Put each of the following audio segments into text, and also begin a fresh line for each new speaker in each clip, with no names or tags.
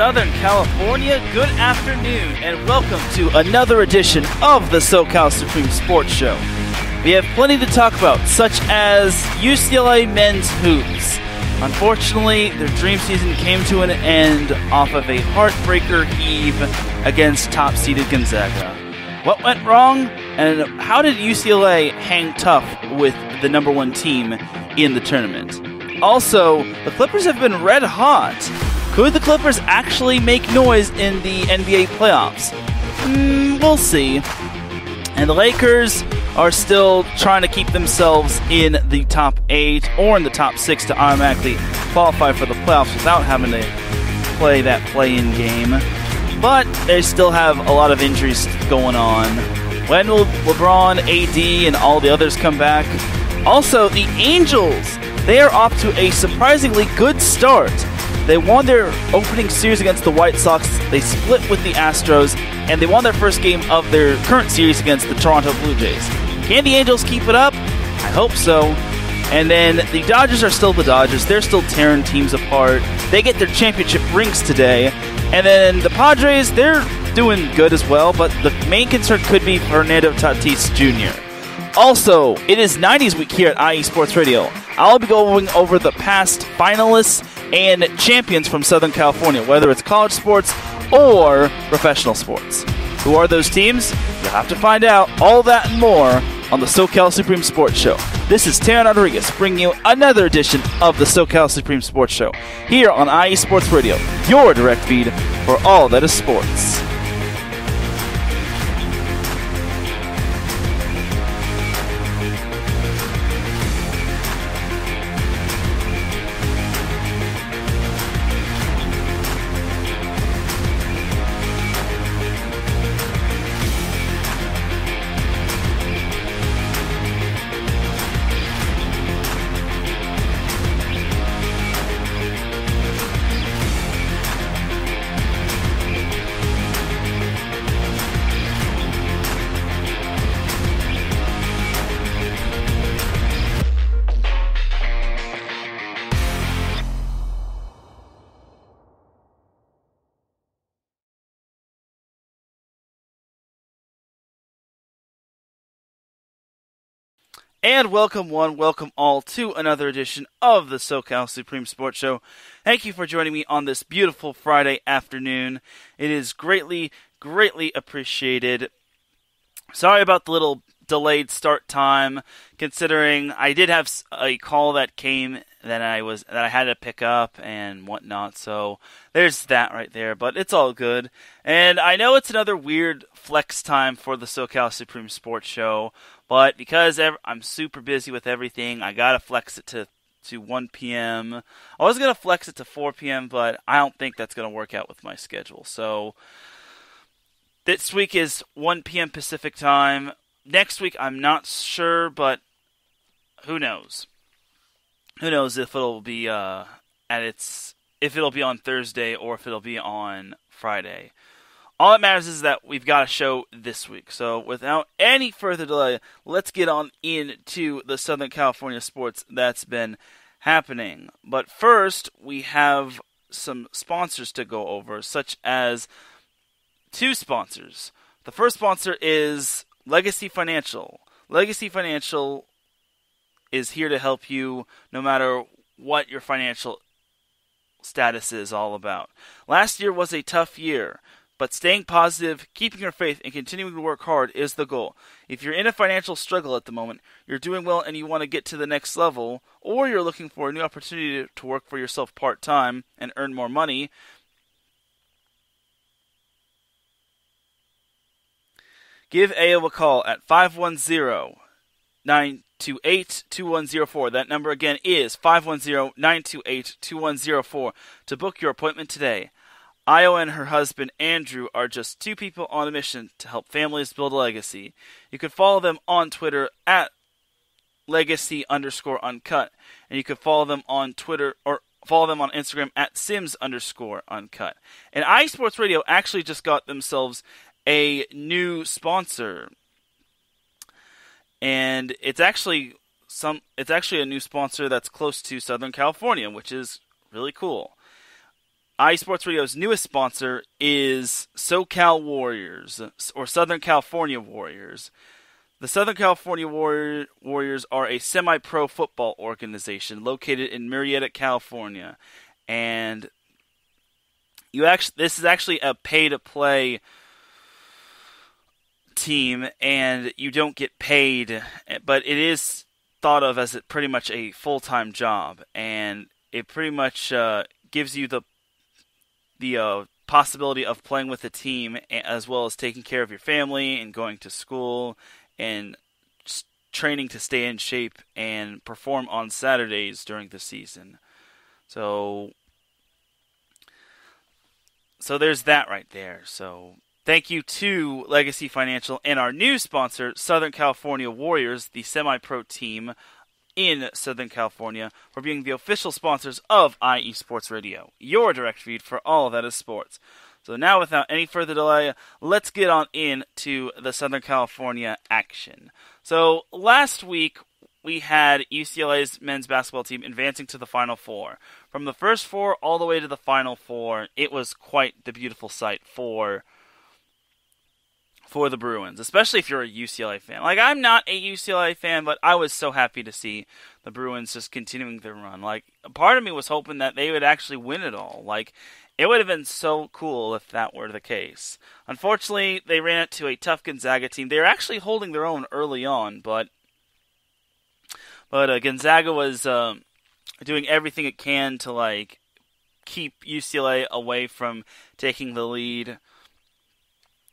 Southern California, good afternoon, and welcome to another edition of the SoCal Supreme Sports Show. We have plenty to talk about, such as UCLA men's hoops. Unfortunately, their dream season came to an end off of a heartbreaker heave against top seeded Gonzaga. What went wrong, and how did UCLA hang tough with the number one team in the tournament? Also, the Clippers have been red hot. Could the Clippers actually make noise in the NBA playoffs? Mm, we'll see. And the Lakers are still trying to keep themselves in the top eight or in the top six to automatically qualify for the playoffs without having to play that play in game. But they still have a lot of injuries going on. When will LeBron, AD, and all the others come back? Also, the Angels, they are off to a surprisingly good start. They won their opening series against the White Sox, they split with the Astros, and they won their first game of their current series against the Toronto Blue Jays. Can the Angels keep it up? I hope so. And then the Dodgers are still the Dodgers. They're still tearing teams apart. They get their championship rings today. And then the Padres, they're doing good as well, but the main concern could be Fernando Tatis Jr. Also, it is 90s week here at IE Sports Radio. I'll be going over the past finalists and champions from Southern California, whether it's college sports or professional sports. Who are those teams? You'll have to find out all that and more on the SoCal Supreme Sports Show. This is Teran Rodriguez bringing you another edition of the SoCal Supreme Sports Show here on IE Sports Radio, your direct feed for all that is sports. And welcome one, welcome all to another edition of the SoCal Supreme Sports Show. Thank you for joining me on this beautiful Friday afternoon. It is greatly, greatly appreciated. Sorry about the little delayed start time, considering I did have a call that came that I was that I had to pick up and whatnot. So there's that right there, but it's all good. And I know it's another weird flex time for the SoCal Supreme Sports Show. But because I'm super busy with everything, I gotta flex it to to 1 p.m. I was gonna flex it to 4 p.m., but I don't think that's gonna work out with my schedule. So this week is 1 p.m. Pacific time. Next week, I'm not sure, but who knows? Who knows if it'll be uh, at its if it'll be on Thursday or if it'll be on Friday. All that matters is that we've got a show this week. So, without any further delay, let's get on into the Southern California sports that's been happening. But first, we have some sponsors to go over, such as two sponsors. The first sponsor is Legacy Financial. Legacy Financial is here to help you no matter what your financial status is all about. Last year was a tough year. But staying positive, keeping your faith, and continuing to work hard is the goal. If you're in a financial struggle at the moment, you're doing well and you want to get to the next level, or you're looking for a new opportunity to work for yourself part time and earn more money, give AO a call at 510 928 2104. That number again is 510 928 2104 to book your appointment today. Io and her husband Andrew are just two people on a mission to help families build a legacy. You can follow them on Twitter at legacy underscore uncut, and you can follow them on Twitter or follow them on Instagram at sims underscore uncut. And IE Sports Radio actually just got themselves a new sponsor, and it's actually some. It's actually a new sponsor that's close to Southern California, which is really cool. IE Sports Radio's newest sponsor is SoCal Warriors, or Southern California Warriors. The Southern California Warrior, Warriors are a semi pro football organization located in Murrieta, California. And you actually this is actually a pay to play team and you don't get paid but it is thought of as pretty much a full-time job and it pretty much uh, gives you the the uh, possibility of playing with the team as well as taking care of your family and going to school and training to stay in shape and perform on Saturdays during the season. So so there's that right there. So thank you to Legacy Financial and our new sponsor, Southern California Warriors, the semi-pro team in Southern California, for being the official sponsors of IE Sports Radio, your direct feed for all that is sports. So now, without any further delay, let's get on in to the Southern California action. So last week we had UCLA's men's basketball team advancing to the Final Four. From the first four all the way to the Final Four, it was quite the beautiful sight for for the Bruins, especially if you're a UCLA fan. Like I'm not a UCLA fan, but I was so happy to see the Bruins just continuing their run. Like part of me was hoping that they would actually win it all. Like it would have been so cool if that were the case. Unfortunately, they ran into a tough Gonzaga team. They were actually holding their own early on, but but uh, Gonzaga was um, doing everything it can to like keep UCLA away from taking the lead.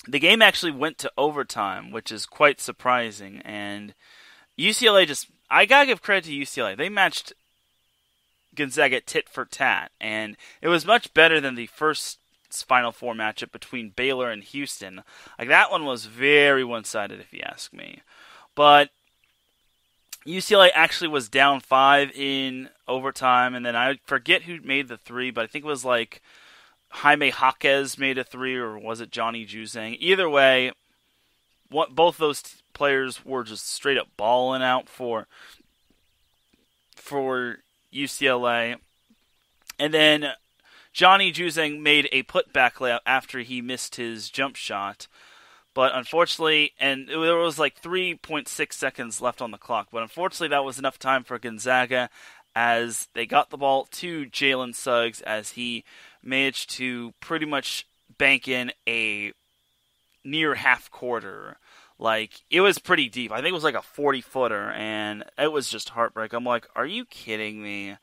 The game actually went to overtime, which is quite surprising, and UCLA just I gotta give credit to UCLA. They matched Gonzaga tit for tat, and it was much better than the first Final Four matchup between Baylor and Houston. Like that one was very one-sided, if you ask me. But UCLA actually was down five in overtime, and then I forget who made the three, but I think it was like Jaime Jaquez made a three, or was it Johnny Juzang? Either way, what, both those t- players were just straight up balling out for for UCLA. And then Johnny Juzang made a putback layup after he missed his jump shot. But unfortunately, and there was like 3.6 seconds left on the clock. But unfortunately, that was enough time for Gonzaga as they got the ball to Jalen Suggs as he managed to pretty much bank in a near half quarter. Like it was pretty deep. I think it was like a 40 footer, and it was just heartbreak. I'm like, are you kidding me?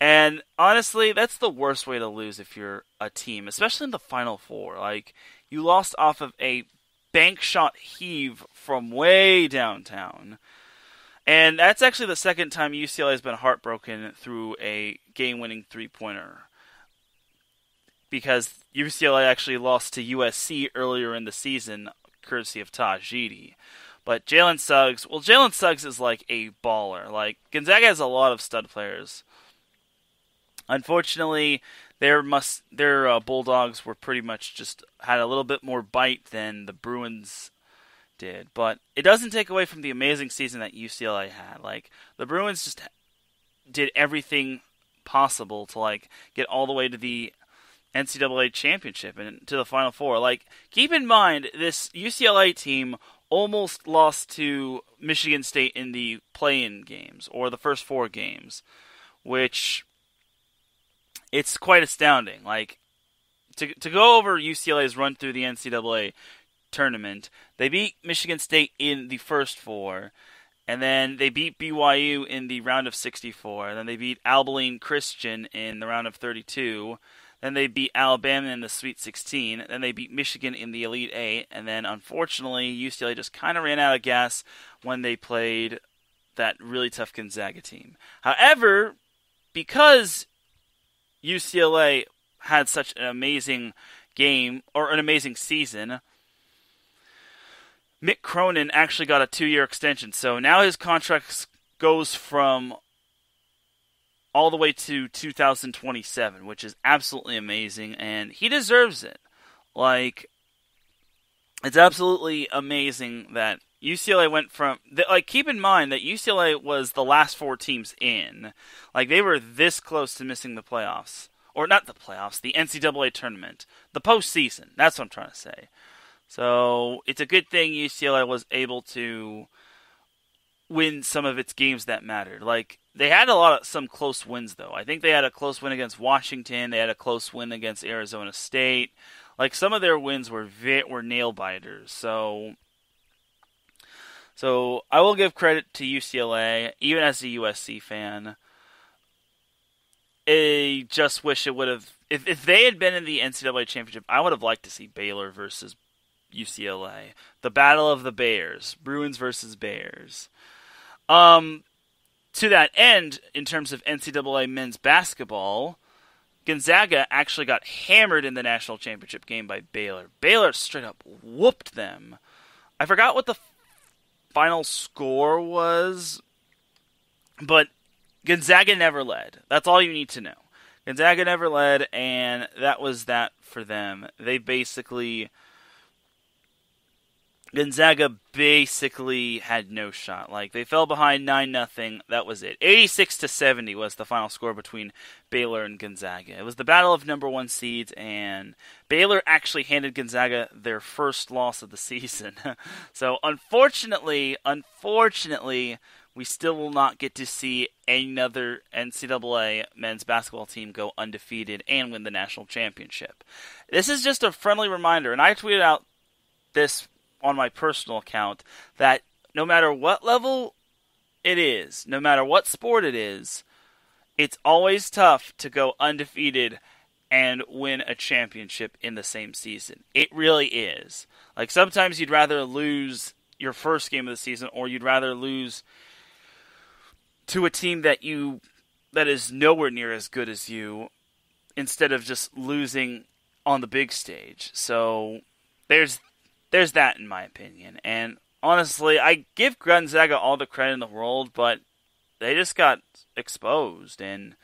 And honestly, that's the worst way to lose if you're a team, especially in the final four. Like you lost off of a bank shot heave from way downtown. And that's actually the second time UCLA has been heartbroken through a game winning three pointer. Because UCLA actually lost to USC earlier in the season, courtesy of Taj But Jalen Suggs, well, Jalen Suggs is like a baller. Like, Gonzaga has a lot of stud players. Unfortunately, their must their uh, Bulldogs were pretty much just had a little bit more bite than the Bruins did, but it doesn't take away from the amazing season that UCLA had. Like the Bruins just did everything possible to like get all the way to the NCAA championship and to the Final Four. Like keep in mind this UCLA team almost lost to Michigan State in the play-in games or the first four games, which it's quite astounding. Like to to go over UCLA's run through the NCAA tournament, they beat Michigan State in the first four, and then they beat BYU in the round of 64. And Then they beat Abilene Christian in the round of 32. Then they beat Alabama in the Sweet 16. Then they beat Michigan in the Elite Eight. And then, unfortunately, UCLA just kind of ran out of gas when they played that really tough Gonzaga team. However, because UCLA had such an amazing game or an amazing season. Mick Cronin actually got a two-year extension, so now his contract goes from all the way to 2027, which is absolutely amazing, and he deserves it. Like, it's absolutely amazing that UCLA went from like keep in mind that UCLA was the last four teams in. Like they were this close to missing the playoffs or not the playoffs, the NCAA tournament, the postseason. That's what I'm trying to say. So it's a good thing UCLA was able to win some of its games that mattered. Like they had a lot of some close wins though. I think they had a close win against Washington. They had a close win against Arizona State. Like some of their wins were were nail biters. So so I will give credit to UCLA, even as a USC fan. I just wish it would have. If, if they had been in the NCAA championship, I would have liked to see Baylor versus UCLA, the battle of the Bears, Bruins versus Bears. Um, to that end, in terms of NCAA men's basketball, Gonzaga actually got hammered in the national championship game by Baylor. Baylor straight up whooped them. I forgot what the final score was, but Gonzaga never led. That's all you need to know. Gonzaga never led, and that was that for them. They basically Gonzaga basically had no shot. Like they fell behind nine nothing. That was it. Eighty six to seventy was the final score between Baylor and Gonzaga. It was the battle of number one seeds, and Baylor actually handed Gonzaga their first loss of the season. so unfortunately, unfortunately, we still will not get to see another NCAA men's basketball team go undefeated and win the national championship. This is just a friendly reminder, and I tweeted out this on my personal account that no matter what level it is, no matter what sport it is, it's always tough to go undefeated and win a championship in the same season. It really is. Like sometimes you'd rather lose your first game of the season or you'd rather lose to a team that you that is nowhere near as good as you instead of just losing on the big stage. So there's there's that in my opinion. And honestly, I give Gonzaga all the credit in the world, but they just got exposed and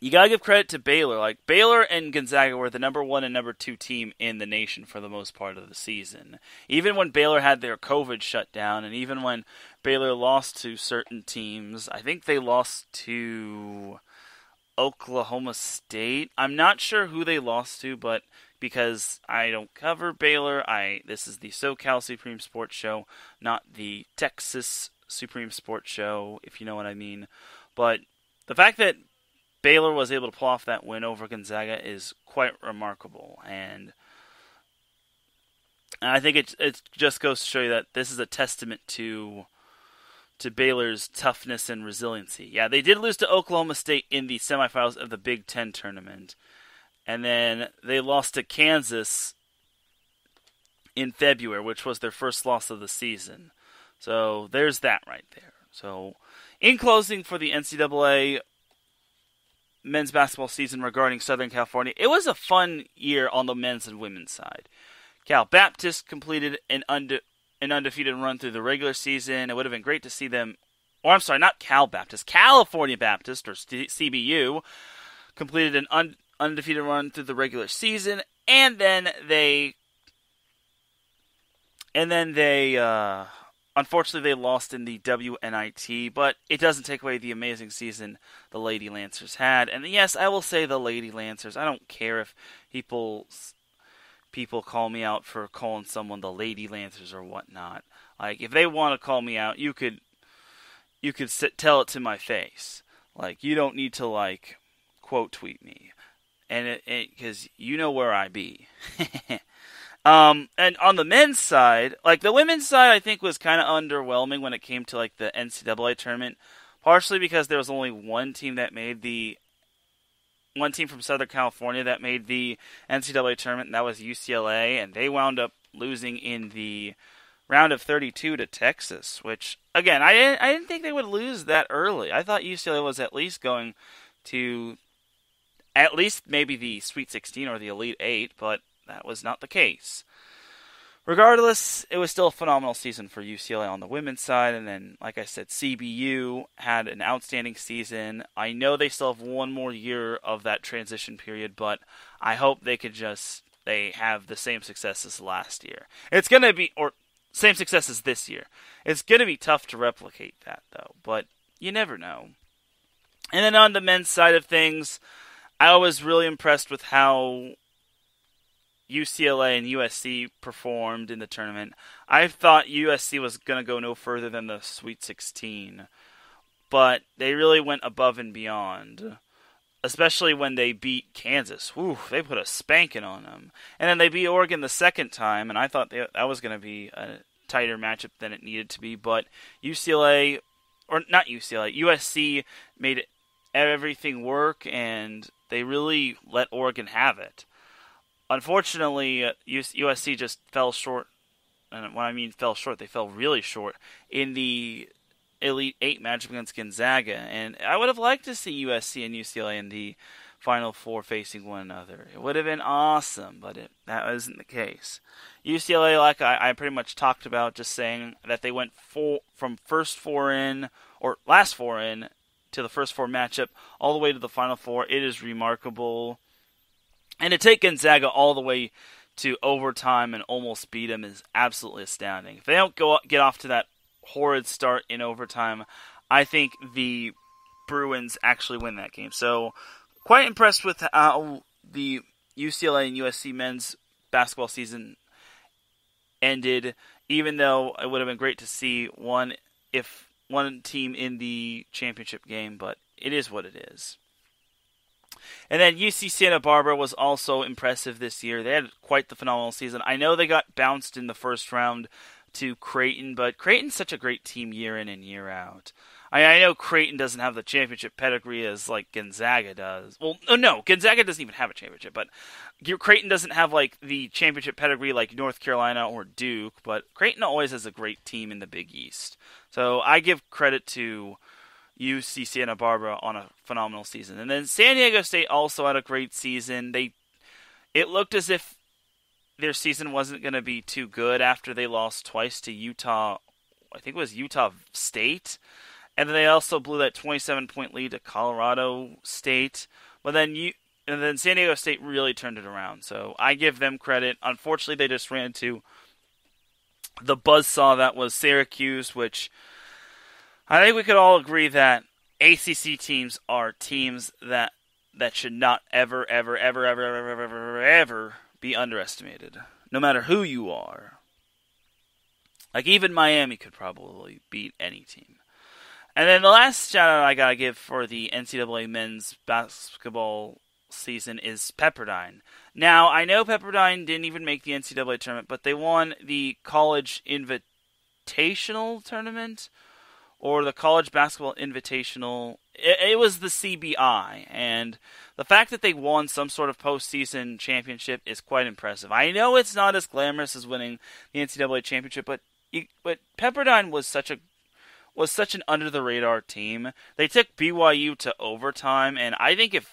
you gotta give credit to Baylor. Like Baylor and Gonzaga were the number one and number two team in the nation for the most part of the season. Even when Baylor had their COVID shut down, and even when Baylor lost to certain teams, I think they lost to Oklahoma State. I'm not sure who they lost to, but because I don't cover Baylor. I this is the SoCal Supreme Sports Show, not the Texas Supreme Sports Show, if you know what I mean. But the fact that Baylor was able to pull off that win over Gonzaga is quite remarkable, and I think it it just goes to show you that this is a testament to to Baylor's toughness and resiliency. Yeah, they did lose to Oklahoma State in the semifinals of the Big Ten tournament, and then they lost to Kansas in February, which was their first loss of the season. So there's that right there. So, in closing for the NCAA men's basketball season regarding Southern California, it was a fun year on the men's and women's side. Cal Baptist completed an unde- an undefeated run through the regular season. It would have been great to see them, or I'm sorry, not Cal Baptist, California Baptist or CBU completed an un- undefeated run through the regular season, and then they and then they uh, unfortunately they lost in the WNIT, but it doesn't take away the amazing season the Lady Lancers had. And yes, I will say the Lady Lancers. I don't care if people people call me out for calling someone the Lady Lancers or whatnot. Like if they want to call me out, you could you could sit, tell it to my face. Like you don't need to like quote tweet me and because you know where I be. um, and on the men's side, like the women's side, I think was kind of underwhelming when it came to like the NCAA tournament, partially because there was only one team that made the one team from Southern California that made the NCAA tournament, and that was UCLA, and they wound up losing in the round of 32 to Texas, which again, I didn't, I didn't think they would lose that early. I thought UCLA was at least going to at least maybe the Sweet 16 or the Elite 8, but that was not the case. Regardless, it was still a phenomenal season for UCLA on the women's side, and then, like I said, CBU had an outstanding season. I know they still have one more year of that transition period, but I hope they could just they have the same success as last year. It's gonna be or same success as this year. It's gonna be tough to replicate that though, but you never know. And then on the men's side of things, I was really impressed with how UCLA and USC performed in the tournament. I thought USC was going to go no further than the Sweet 16, but they really went above and beyond, especially when they beat Kansas. Whew, they put a spanking on them. And then they beat Oregon the second time, and I thought they, that was going to be a tighter matchup than it needed to be, but UCLA, or not UCLA, USC made everything work, and they really let Oregon have it unfortunately, USC uh, just fell short. And when I mean fell short, they fell really short in the Elite Eight matchup against Gonzaga. And I would have liked to see USC and UCLA in the Final Four facing one another. It would have been awesome, but it, that wasn't the case. UCLA, like I, I pretty much talked about, just saying that they went four, from first four in or last four in to the first four matchup all the way to the Final Four. It is remarkable. And to take Gonzaga all the way to overtime and almost beat them is absolutely astounding. If they don't go get off to that horrid start in overtime, I think the Bruins actually win that game. So, quite impressed with how the UCLA and USC men's basketball season ended. Even though it would have been great to see one if one team in the championship game, but it is what it is. And then UC Santa Barbara was also impressive this year. They had quite the phenomenal season. I know they got bounced in the first round to Creighton, but Creighton's such a great team year in and year out. I, I know Creighton doesn't have the championship pedigree as like Gonzaga does. Well, no, no, Gonzaga doesn't even have a championship, but Creighton doesn't have like the championship pedigree like North Carolina or Duke. But Creighton always has a great team in the Big East, so I give credit to UC Santa Barbara on a phenomenal season. And then San Diego State also had a great season. They it looked as if their season wasn't going to be too good after they lost twice to Utah. I think it was Utah State. And then they also blew that 27 point lead to Colorado State. But then you and then San Diego State really turned it around. So I give them credit. Unfortunately, they just ran into the buzzsaw that was Syracuse, which I think we could all agree that ACC teams are teams that that should not ever, ever, ever, ever, ever, ever, ever, ever be underestimated, no matter who you are. Like even Miami could probably beat any team. And then the last shout out I gotta give for the NCAA men's basketball season is Pepperdine. Now I know Pepperdine didn't even make the NCAA tournament, but they won the college invitational tournament or the College Basketball Invitational. It, it, was the CBI, and the fact that they won some sort of postseason championship is quite impressive. I know it's not as glamorous as winning the NCAA championship, but but Pepperdine was such a was such an under the radar team. They took BYU to overtime, and I think if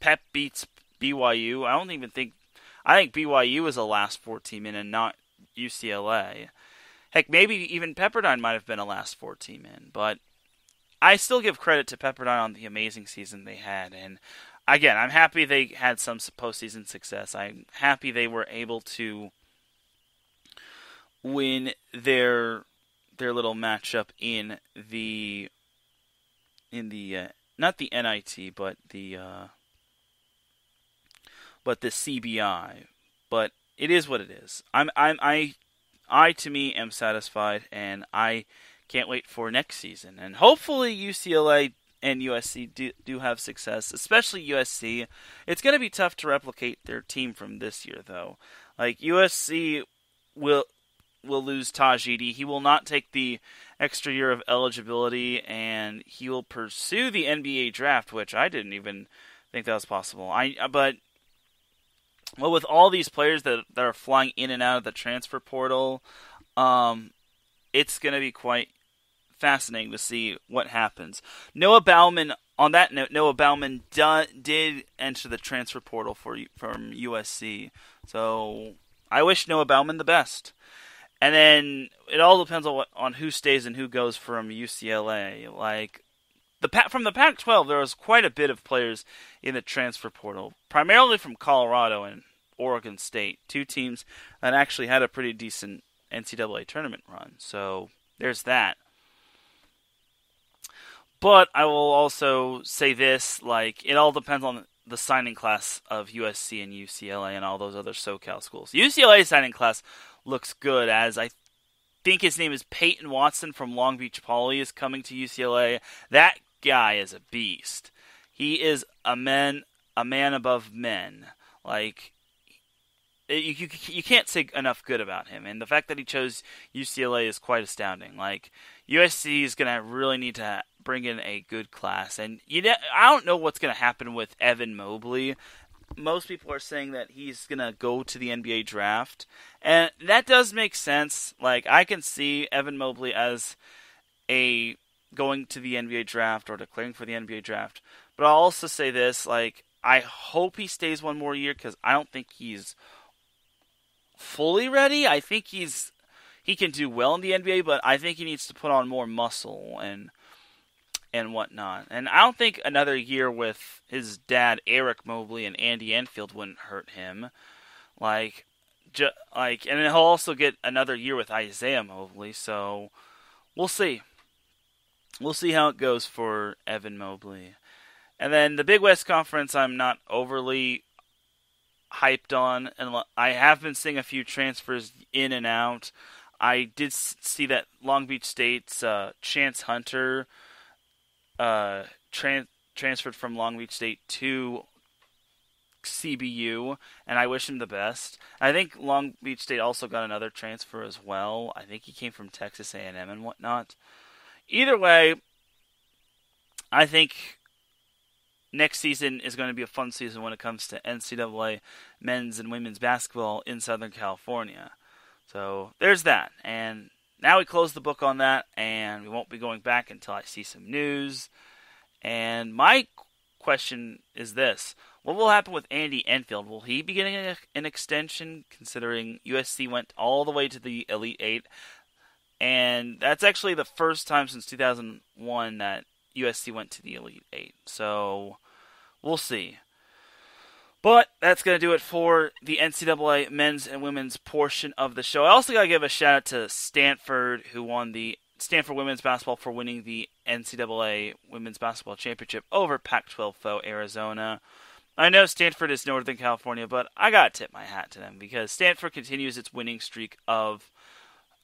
Pep beats BYU, I don't even think I think BYU is a last four team in and not UCLA. Heck, maybe even Pepperdine might have been a last four team in, but I still give credit to Pepperdine on the amazing season they had. And again, I'm happy they had some postseason success. I'm happy they were able to win their their little matchup in the in the uh, not the NIT, but the uh, but the CBI. But it is what it is. I'm I'm I I, to me, am satisfied, and I can't wait for next season. And hopefully, UCLA and USC do, do have success, especially USC. It's going to be tough to replicate their team from this year, though. Like USC will will lose Tahj He will not take the extra year of eligibility, and he will pursue the NBA draft, which I didn't even think that was possible. I but well, with all these players that that are flying in and out of the transfer portal, um, it's going to be quite fascinating to see what happens. Noah Baumann. On that note, Noah Baumann do, did enter the transfer portal for from USC, so I wish Noah Baumann the best. And then it all depends on what, on who stays and who goes from UCLA. Like the from the Pac-12, there was quite a bit of players in the transfer portal, primarily from Colorado and Oregon State, two teams that actually had a pretty decent NCAA tournament run. So there's that. But I will also say this: like it all depends on the signing class of USC and UCLA and all those other SoCal schools. UCLA signing class looks good as I think his name is Peyton Watson from Long Beach Poly is coming to UCLA. That guy is a beast. He is a man a man above men. Like you, you, you can't say enough good about him, and the fact that he chose UCLA is quite astounding. Like USC is going to really need to bring in a good class, and you know, I don't know what's going to happen with Evan Mobley. Most people are saying that he's going to go to the NBA draft, and that does make sense. Like I can see Evan Mobley as a going to the NBA draft or declaring for the NBA draft. But I'll also say this: like I hope he stays one more year because I don't think he's fully ready. I think he's he can do well in the NBA, but I think he needs to put on more muscle and and whatnot. And I don't think another year with his dad Eric Mobley and Andy Enfield wouldn't hurt him. Like, ju- like, and he'll also get another year with Isaiah Mobley. So we'll see. We'll see how it goes for Evan Mobley. And then the Big West Conference, I'm not overly hyped on, and I have been seeing a few transfers in and out. I did see that Long Beach State's uh, Chance Hunter uh, tran- transferred from Long Beach State to CBU, and I wish him the best. I think Long Beach State also got another transfer as well. I think he came from Texas A&M and whatnot. Either way, I think next season is going to be a fun season when it comes to NCAA men's and women's basketball in Southern California. So there's that. And now we close the book on that, and we won't be going back until I see some news. And my question is this What will happen with Andy Enfield? Will he be getting an extension considering USC went all the way to the Elite Eight? And that's actually the first time since 2001 that USC went to the Elite Eight. So we'll see. But that's going to do it for the NCAA men's and women's portion of the show. I also got to give a shout out to Stanford, who won the Stanford women's basketball for winning the NCAA women's basketball championship over Pac 12 foe Arizona. I know Stanford is Northern California, but I got to tip my hat to them because Stanford continues its winning streak of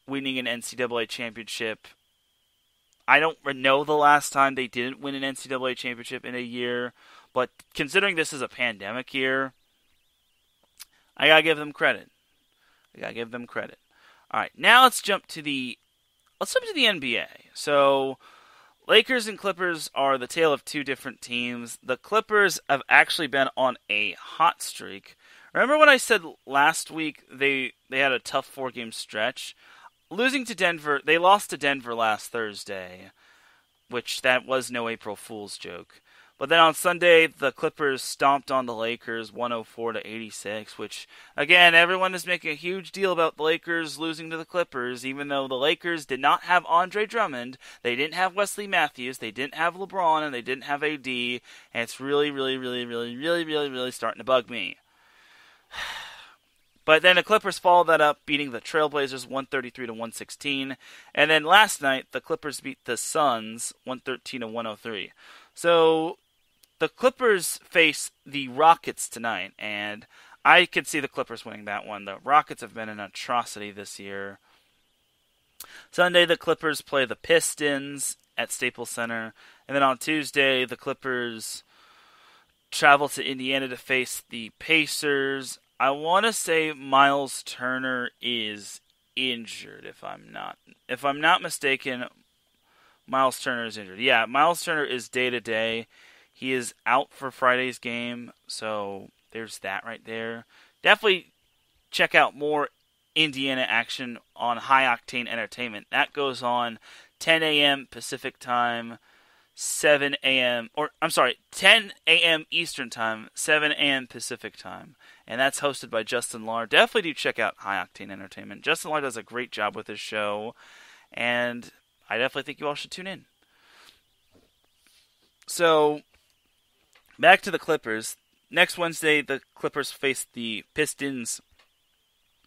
winning an NCAA championship I don't know the last time they didn't win an NCAA championship in a year, but considering this is a pandemic year, I gotta give them credit. I gotta give them credit. All right, now let's jump to the let's jump to the NBA. So, Lakers and Clippers are the tale of two different teams. The Clippers have actually been on a hot streak. Remember when I said last week they they had a tough four game stretch? Losing to Denver, they lost to Denver last Thursday, which that was no April Fool's joke. But then on Sunday, the Clippers stomped on the Lakers 104 to 86, which again, everyone is making a huge deal about the Lakers losing to the Clippers, even though the Lakers did not have Andre Drummond, they didn't have Wesley Matthews, they didn't have LeBron, and they didn't have AD, and it's really, really, really, really, really, really, really starting to bug me. But then the Clippers followed that up, beating the Trailblazers 133 to 116. And then last night, the Clippers beat the Suns 113 to 103. So the Clippers face the Rockets tonight, and I could see the Clippers winning that one. The Rockets have been an atrocity this year. Sunday, the Clippers play the Pistons at Staples Center. And then on Tuesday, the Clippers travel to Indiana to face the Pacers. I want to say Miles Turner is injured if I'm not if I'm not mistaken Miles Turner is injured. Yeah, Miles Turner is day to day. He is out for Friday's game, so there's that right there. Definitely check out more Indiana action on High Octane Entertainment. That goes on 10 a.m. Pacific time, 7 a.m. or I'm sorry, 10 a.m. Eastern time, 7 a.m. Pacific time and that's hosted by Justin Lahr. Definitely do check out High Octane Entertainment. Justin Lahr does a great job with his show, and I definitely think you all should tune in. So, back to the Clippers. Next Wednesday, the Clippers face the Pistons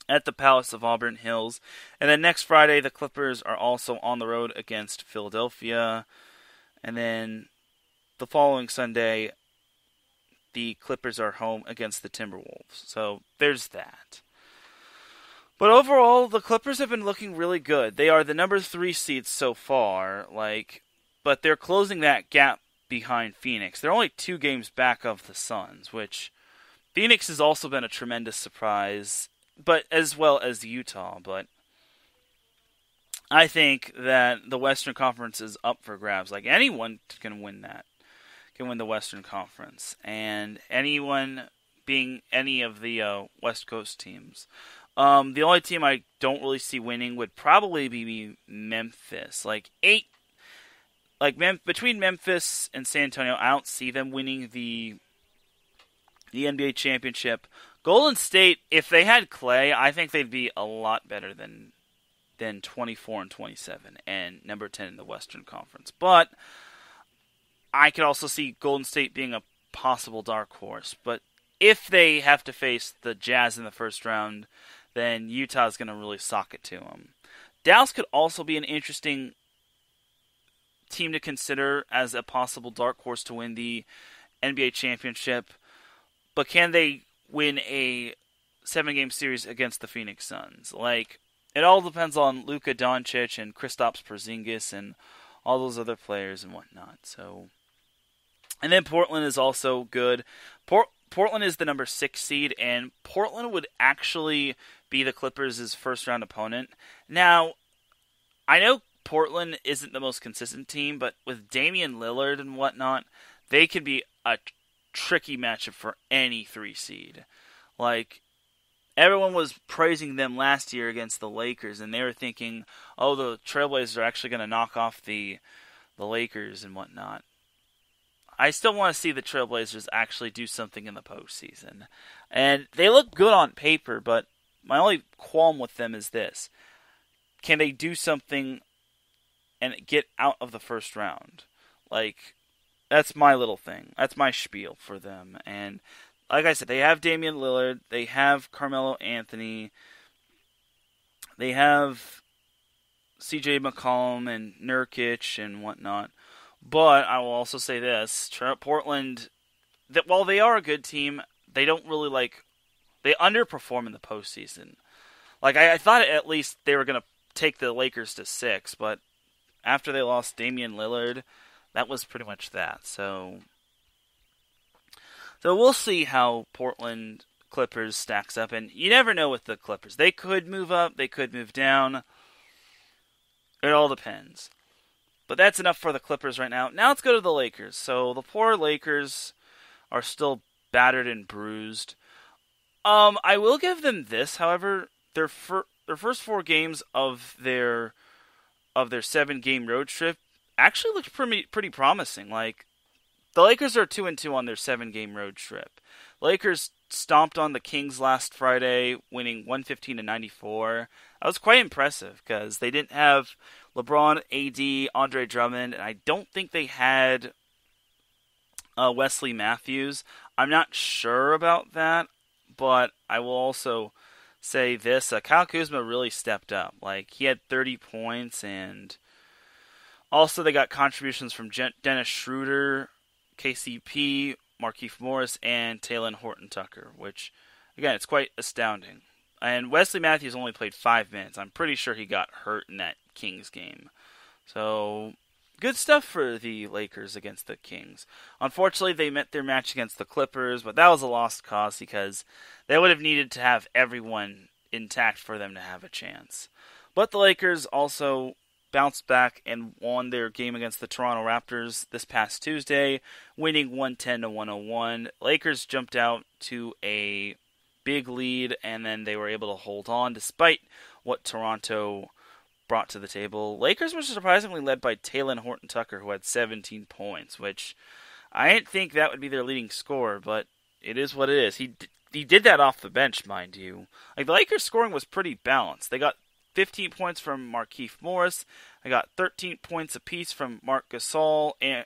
at the Palace of Auburn Hills. And then next Friday, the Clippers are also on the road against Philadelphia. And then the following Sunday, the Clippers are home against the Timberwolves. So there's that. But overall, the Clippers have been looking really good. They are the number three seeds so far, like, but they're closing that gap behind Phoenix. They're only two games back of the Suns, which Phoenix has also been a tremendous surprise, but as well as Utah. But I think that the Western Conference is up for grabs. Like anyone can win that, can win the Western Conference, and anyone being any of the uh, West Coast teams. Um, the only team I don't really see winning would probably be Memphis. Like eight, like Mem- between Memphis and San Antonio, I don't see them winning the the NBA championship. Golden State, if they had Clay, I think they'd be a lot better than than 24 and 27 and number 10 in the Western Conference. But I could also see Golden State being a possible dark horse. But if they have to face the Jazz in the first round, then Utah's going to really sock it to them. Dallas could also be an interesting team to consider as a possible dark horse to win the NBA championship. But can they win a seven game series against the Phoenix Suns? Like, it all depends on Luka Doncic and Kristaps Porzingis and all those other players and whatnot. So, and then Portland is also good. Port- Portland is the number six seed, and Portland would actually be the Clippers' first round opponent. Now, I know Portland isn't the most consistent team, but with Damian Lillard and whatnot, they could be a tricky matchup for any three seed. Like, everyone was praising them last year against the Lakers, and they were thinking, oh, the Trailblazers are actually going to knock off the the Lakers and whatnot. I still want to see the Trailblazers actually do something in the postseason. And they look good on paper, but my only qualm with them is this. Can they do something and get out of the first round? Like, that's my little thing. That's my spiel for them. And like I said, they have Damian Lillard, they have Carmelo Anthony, they have CJ McCollum and Nurkic and whatnot. But I will also say this: Portland, that while they are a good team, they don't really like they underperform in the postseason. Like I, I thought at least they were going to take the Lakers to six, but after they lost Damian Lillard, that was pretty much that. So, so we'll see how Portland Clippers stacks up, and you never know with the Clippers. They could move up, they could move down. It all depends. But that's enough for the Clippers right now. Now let's go to the Lakers. So the poor Lakers are still battered and bruised. Um, I will give them this, however, their fir- their first four games of their of their seven game road trip actually looked pretty pretty promising. Like the Lakers are two and two on their seven game road trip. Lakers stomped on the Kings last Friday, winning 115 to 94. That was quite impressive because they didn't have LeBron, AD, Andre Drummond, and I don't think they had uh, Wesley Matthews. I'm not sure about that, but I will also say this: uh, Kyle Kuzma really stepped up. Like he had 30 points, and also they got contributions from Dennis Schroeder, KCP, Markieff Morris, and Talen Horton Tucker, which again, it's quite astounding. And Wesley Matthews only played five minutes. I'm pretty sure he got hurt in that Kings game. So good stuff for the Lakers against the Kings. Unfortunately, they met their match against the Clippers, but that was a lost cause because they would have needed to have everyone intact for them to have a chance. But the Lakers also bounced back and won their game against the Toronto Raptors this past Tuesday, winning 110 to 101. Lakers jumped out to a big lead and then they were able to hold on despite what Toronto brought to the table. Lakers were surprisingly led by Talen Horton Tucker, who had 17 points, which I didn't think that would be their leading scorer, but it is what it is. He he did that off the bench, mind you. Like the Lakers' scoring was pretty balanced. They got 15 points from Markieff Morris. They got 13 points apiece from Marc Gasol and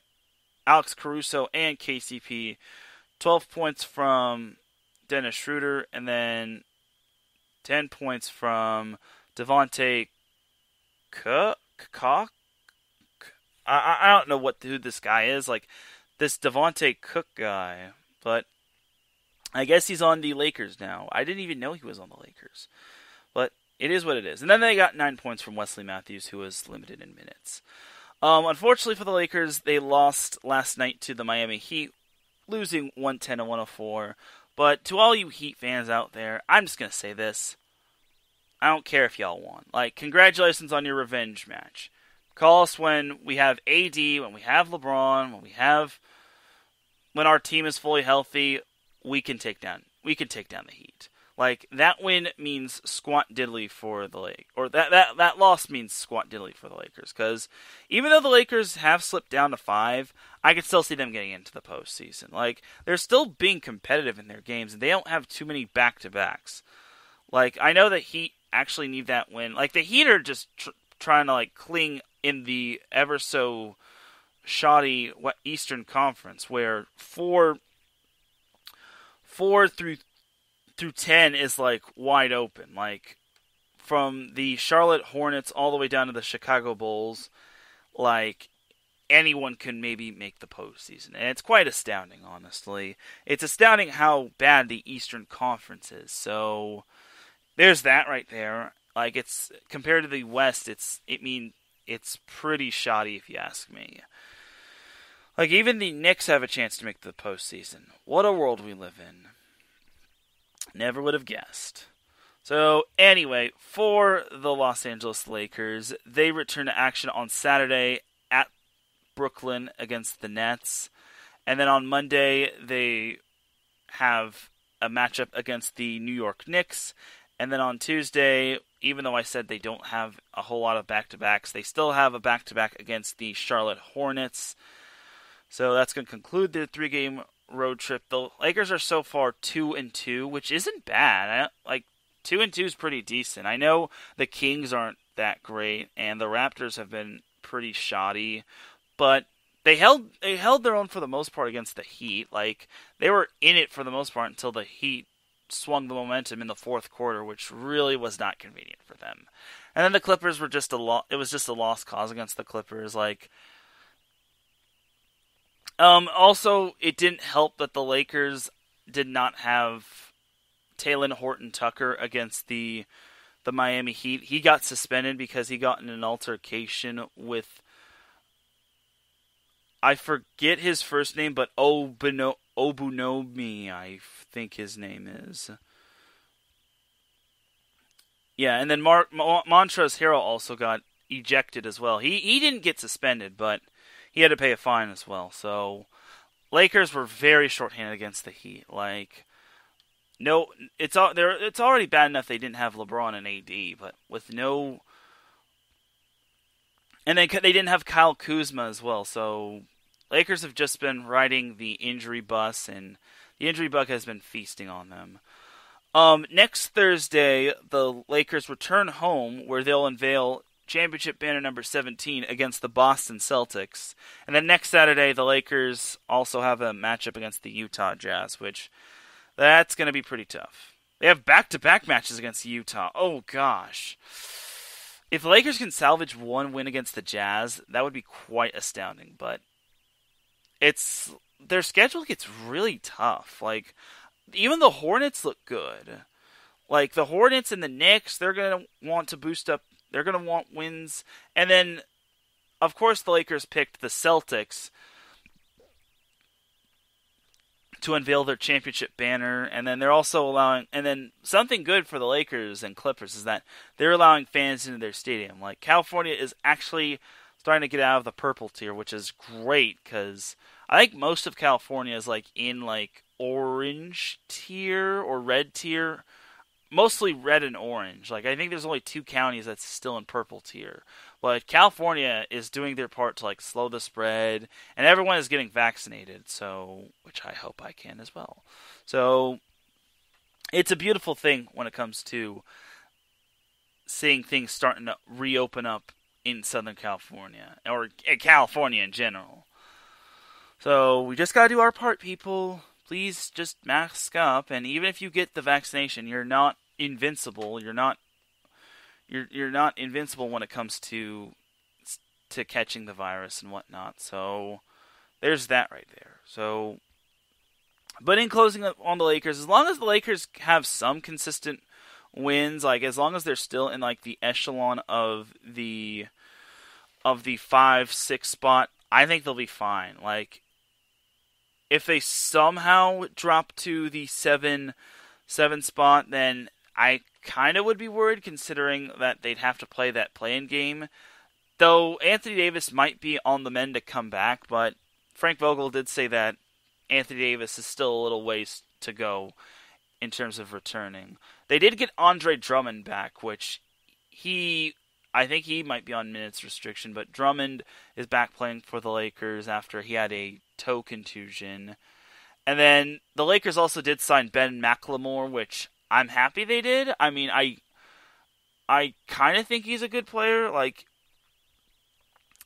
Alex Caruso and KCP. 12 points from Dennis Schroeder, and then 10 points from Devontae Cook. Cook. I I don't know what who this guy is. Like this Devonte Cook guy, but I guess he's on the Lakers now. I didn't even know he was on the Lakers. But it is what it is. And then they got nine points from Wesley Matthews, who was limited in minutes. Um, unfortunately for the Lakers, they lost last night to the Miami Heat, losing 110 to 104. But to all you Heat fans out there, I'm just going to say this. I don't care if y'all won. Like, congratulations on your revenge match. Call us when we have AD, when we have LeBron, when we have when our team is fully healthy, we can take down we can take down the Heat. Like that win means squat diddly for the Lake, or that that that loss means squat diddly for the Lakers. Because even though the Lakers have slipped down to five, I could still see them getting into the postseason. Like they're still being competitive in their games, and they don't have too many back to backs. Like I know that Heat actually need that win. Like the Heat are just tr- trying to like cling in the ever so shoddy what Eastern Conference, where four four through through ten is like wide open. Like from the Charlotte Hornets all the way down to the Chicago Bulls, like anyone can maybe make the postseason, and it's quite astounding. Honestly, it's astounding how bad the Eastern Conference is. So there's that right there. Like it's compared to the West, it's it mean it's pretty shoddy if you ask me. Like even the Knicks have a chance to make the postseason. What a world we live in. Never would have guessed. So anyway, for the Los Angeles Lakers, they return to action on Saturday at Brooklyn against the Nets. And then on Monday, they have a matchup against the New York Knicks. And then on Tuesday, even though I said they don't have a whole lot of back to backs, they still have a back to back against the Charlotte Hornets. So that's going to conclude their three game road trip. The Lakers are so far 2 and 2, which isn't bad. like 2 and 2 is pretty decent. I know the Kings aren't that great and the Raptors have been pretty shoddy, but they held they held their own for the most part against the Heat. Like they were in it for the most part until the Heat swung the momentum in the fourth quarter, which really was not convenient for them. And then the Clippers were just a lo- it was just a lost cause against the Clippers. Like, um, also it didn't help that the Lakers did not have Talen Horton Tucker against the the Miami Heat. He got suspended because he got in an altercation with I forget his first name, but Obino, Obunomi, I think his name is. Yeah, and then Mark Montrezl Harrell also got ejected as well. He he didn't get suspended, but he had to pay a fine as well. So Lakers were very shorthanded against the Heat. Like no, it's all there. It's already bad enough they didn't have LeBron and AD, but with no, and they they didn't have Kyle Kuzma as well. So Lakers have just been riding the injury bus, and the injury bug has been feasting on them. Um, next Thursday, the Lakers return home, where they'll unveil championship banner number 17 against the Boston Celtics. And then next Saturday, the Lakers also have a matchup against the Utah Jazz, which that's going to be pretty tough. They have back-to-back matches against Utah. Oh gosh. If the Lakers can salvage one win against the Jazz, that would be quite astounding, but it's their schedule gets really tough. Like even the Hornets look good. Like the Hornets and the Knicks, they're gonna want to boost up. They're gonna want wins, and then of course the Lakers picked the Celtics to unveil their championship banner, and then they're also allowing. And then something good for the Lakers and Clippers is that they're allowing fans into their stadium. Like California is actually starting to get out of the purple tier, which is great because I think most of California is like in like orange tier or red tier, mostly red and orange. Like I think there's only two counties that's still in purple tier. But California is doing their part to like slow the spread, and everyone is getting vaccinated. So, which I hope I can as well. So, it's a beautiful thing when it comes to seeing things starting to reopen up in Southern California or California in general. So we just gotta do our part, people. Please just mask up, and even if you get the vaccination, you're not invincible. You're not you're you're not invincible when it comes to to catching the virus and whatnot. So there's that right there. So but in closing on the Lakers, as long as the Lakers have some consistent wins, like as long as they're still in like the echelon of the of the five six spot, I think they'll be fine. Like if they somehow drop to the seven seven spot, then I kind of would be worried, considering that they'd have to play that play-in game. Though Anthony Davis might be on the mend to come back, but Frank Vogel did say that Anthony Davis is still a little ways to go in terms of returning. They did get Andre Drummond back, which he I think he might be on minutes restriction, but Drummond is back playing for the Lakers after he had a toe contusion. And then the Lakers also did sign Ben McLemore, which I'm happy they did. I mean, I I kind of think he's a good player. Like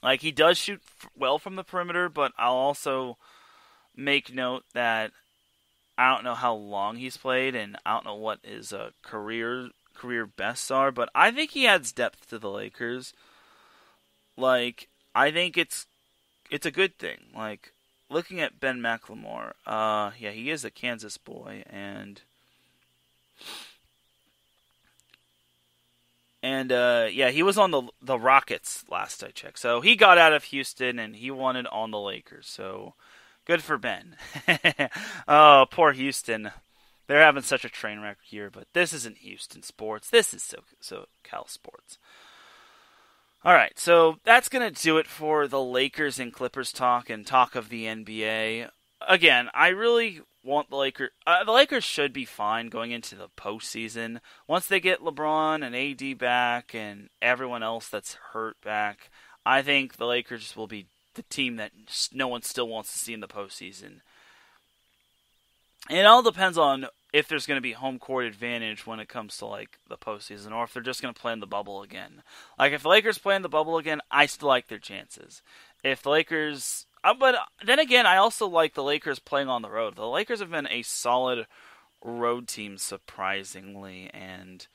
like he does shoot well from the perimeter, but I'll also make note that I don't know how long he's played, and I don't know what his uh, career career bests are, but I think he adds depth to the Lakers. Like I think it's it's a good thing. Like looking at Ben McLemore, uh, yeah, he is a Kansas boy, and and uh, yeah, he was on the the Rockets last I checked. So he got out of Houston and he wanted on the Lakers. So Good for Ben. oh, poor Houston. They're having such a train wreck here, but this isn't Houston sports. This is so so Cal sports. All right, so that's gonna do it for the Lakers and Clippers talk and talk of the NBA. Again, I really want the Lakers. Uh, the Lakers should be fine going into the postseason once they get LeBron and AD back and everyone else that's hurt back. I think the Lakers will be the team that no one still wants to see in the postseason. It all depends on if there's going to be home court advantage when it comes to like the postseason, or if they're just going to play in the bubble again. Like if the Lakers play in the bubble again, I still like their chances. If the Lakers, uh, but then again, I also like the Lakers playing on the road. The Lakers have been a solid road team, surprisingly, and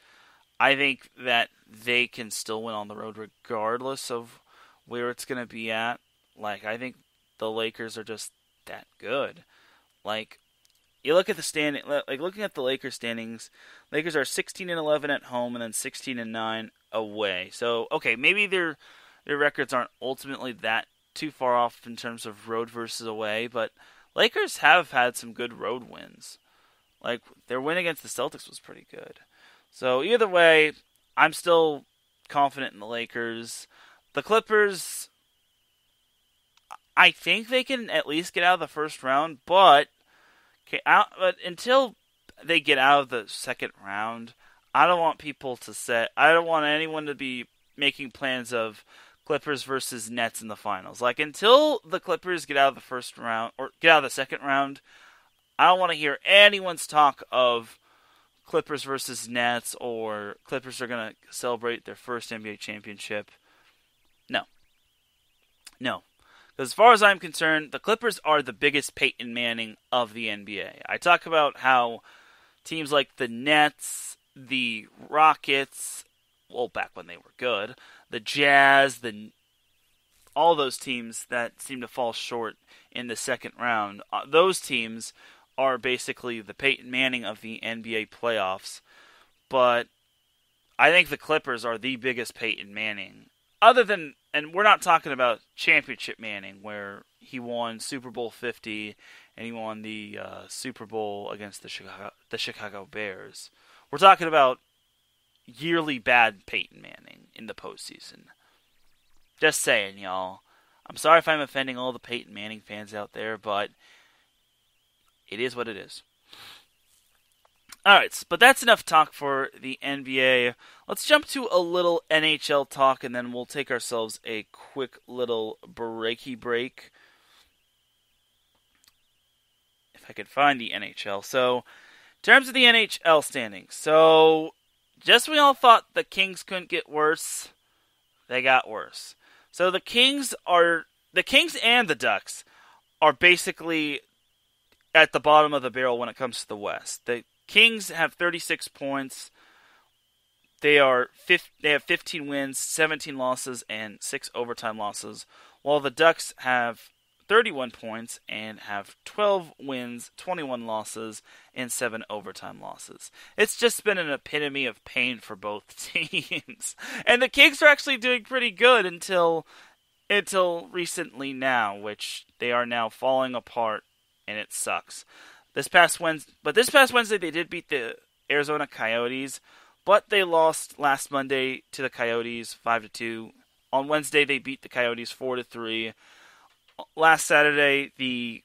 I think that they can still win on the road regardless of where it's going to be at. Like I think the Lakers are just that good. Like you look at the standing, like looking at the Lakers standings, Lakers are 16 and 11 at home and then 16 and 9 away. So okay, maybe their their records aren't ultimately that too far off in terms of road versus away, but Lakers have had some good road wins. Like their win against the Celtics was pretty good. So either way, I'm still confident in the Lakers. The Clippers I think they can at least get out of the first round, but okay, but until they get out of the second round, I don't want people to set. I don't want anyone to be making plans of Clippers versus Nets in the finals. Like until the Clippers get out of the first round or get out of the second round, I don't want to hear anyone's talk of Clippers versus Nets or Clippers are going to celebrate their first NBA championship. No. No. As far as I'm concerned, the Clippers are the biggest Peyton Manning of the NBA. I talk about how teams like the Nets, the Rockets, well, back when they were good, the Jazz, the all those teams that seem to fall short in the second round, uh, those teams are basically the Peyton Manning of the NBA playoffs. But I think the Clippers are the biggest Peyton Manning other than, and we're not talking about championship Manning, where he won Super Bowl 50 and he won the uh, Super Bowl against the Chicago, the Chicago Bears. We're talking about yearly bad Peyton Manning in the postseason. Just saying, y'all. I'm sorry if I'm offending all the Peyton Manning fans out there, but it is what it is. Alright, but that's enough talk for the NBA. Let's jump to a little NHL talk and then we'll take ourselves a quick little breaky break. If I could find the NHL. So, terms of the NHL standings, so just we all thought the Kings couldn't get worse, they got worse. So the Kings are the Kings and the Ducks are basically at the bottom of the barrel when it comes to the West. The Kings have 36 points. They are they have 15 wins, 17 losses, and six overtime losses. While the Ducks have 31 points and have 12 wins, 21 losses, and 7 overtime losses. It's just been an epitome of pain for both teams. and the Kings are actually doing pretty good until until recently now, which they are now falling apart and it sucks. This past Wednesday, but this past Wednesday they did beat the Arizona Coyotes, but they lost last Monday to the Coyotes 5 to 2. On Wednesday they beat the Coyotes 4 to 3 last Saturday, the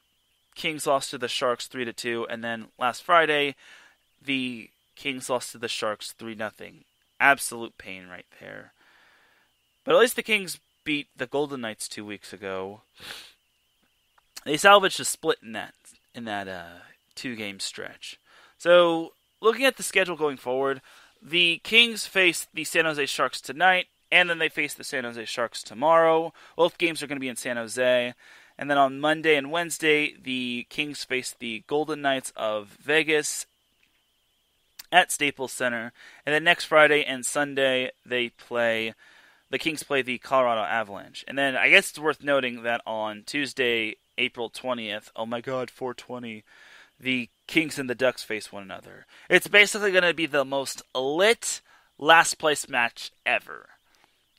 Kings lost to the Sharks three to two, and then last Friday, the Kings lost to the Sharks three nothing. Absolute pain right there. But at least the Kings beat the Golden Knights two weeks ago. They salvaged a split in that in that uh, two game stretch. So looking at the schedule going forward, the Kings face the San Jose Sharks tonight, and then they face the San Jose Sharks tomorrow. Both games are going to be in San Jose. And then on Monday and Wednesday, the Kings face the Golden Knights of Vegas at Staples Center. And then next Friday and Sunday, they play the Kings play the Colorado Avalanche. And then I guess it's worth noting that on Tuesday, April 20th, oh my god, 420, the Kings and the Ducks face one another. It's basically going to be the most lit last place match ever.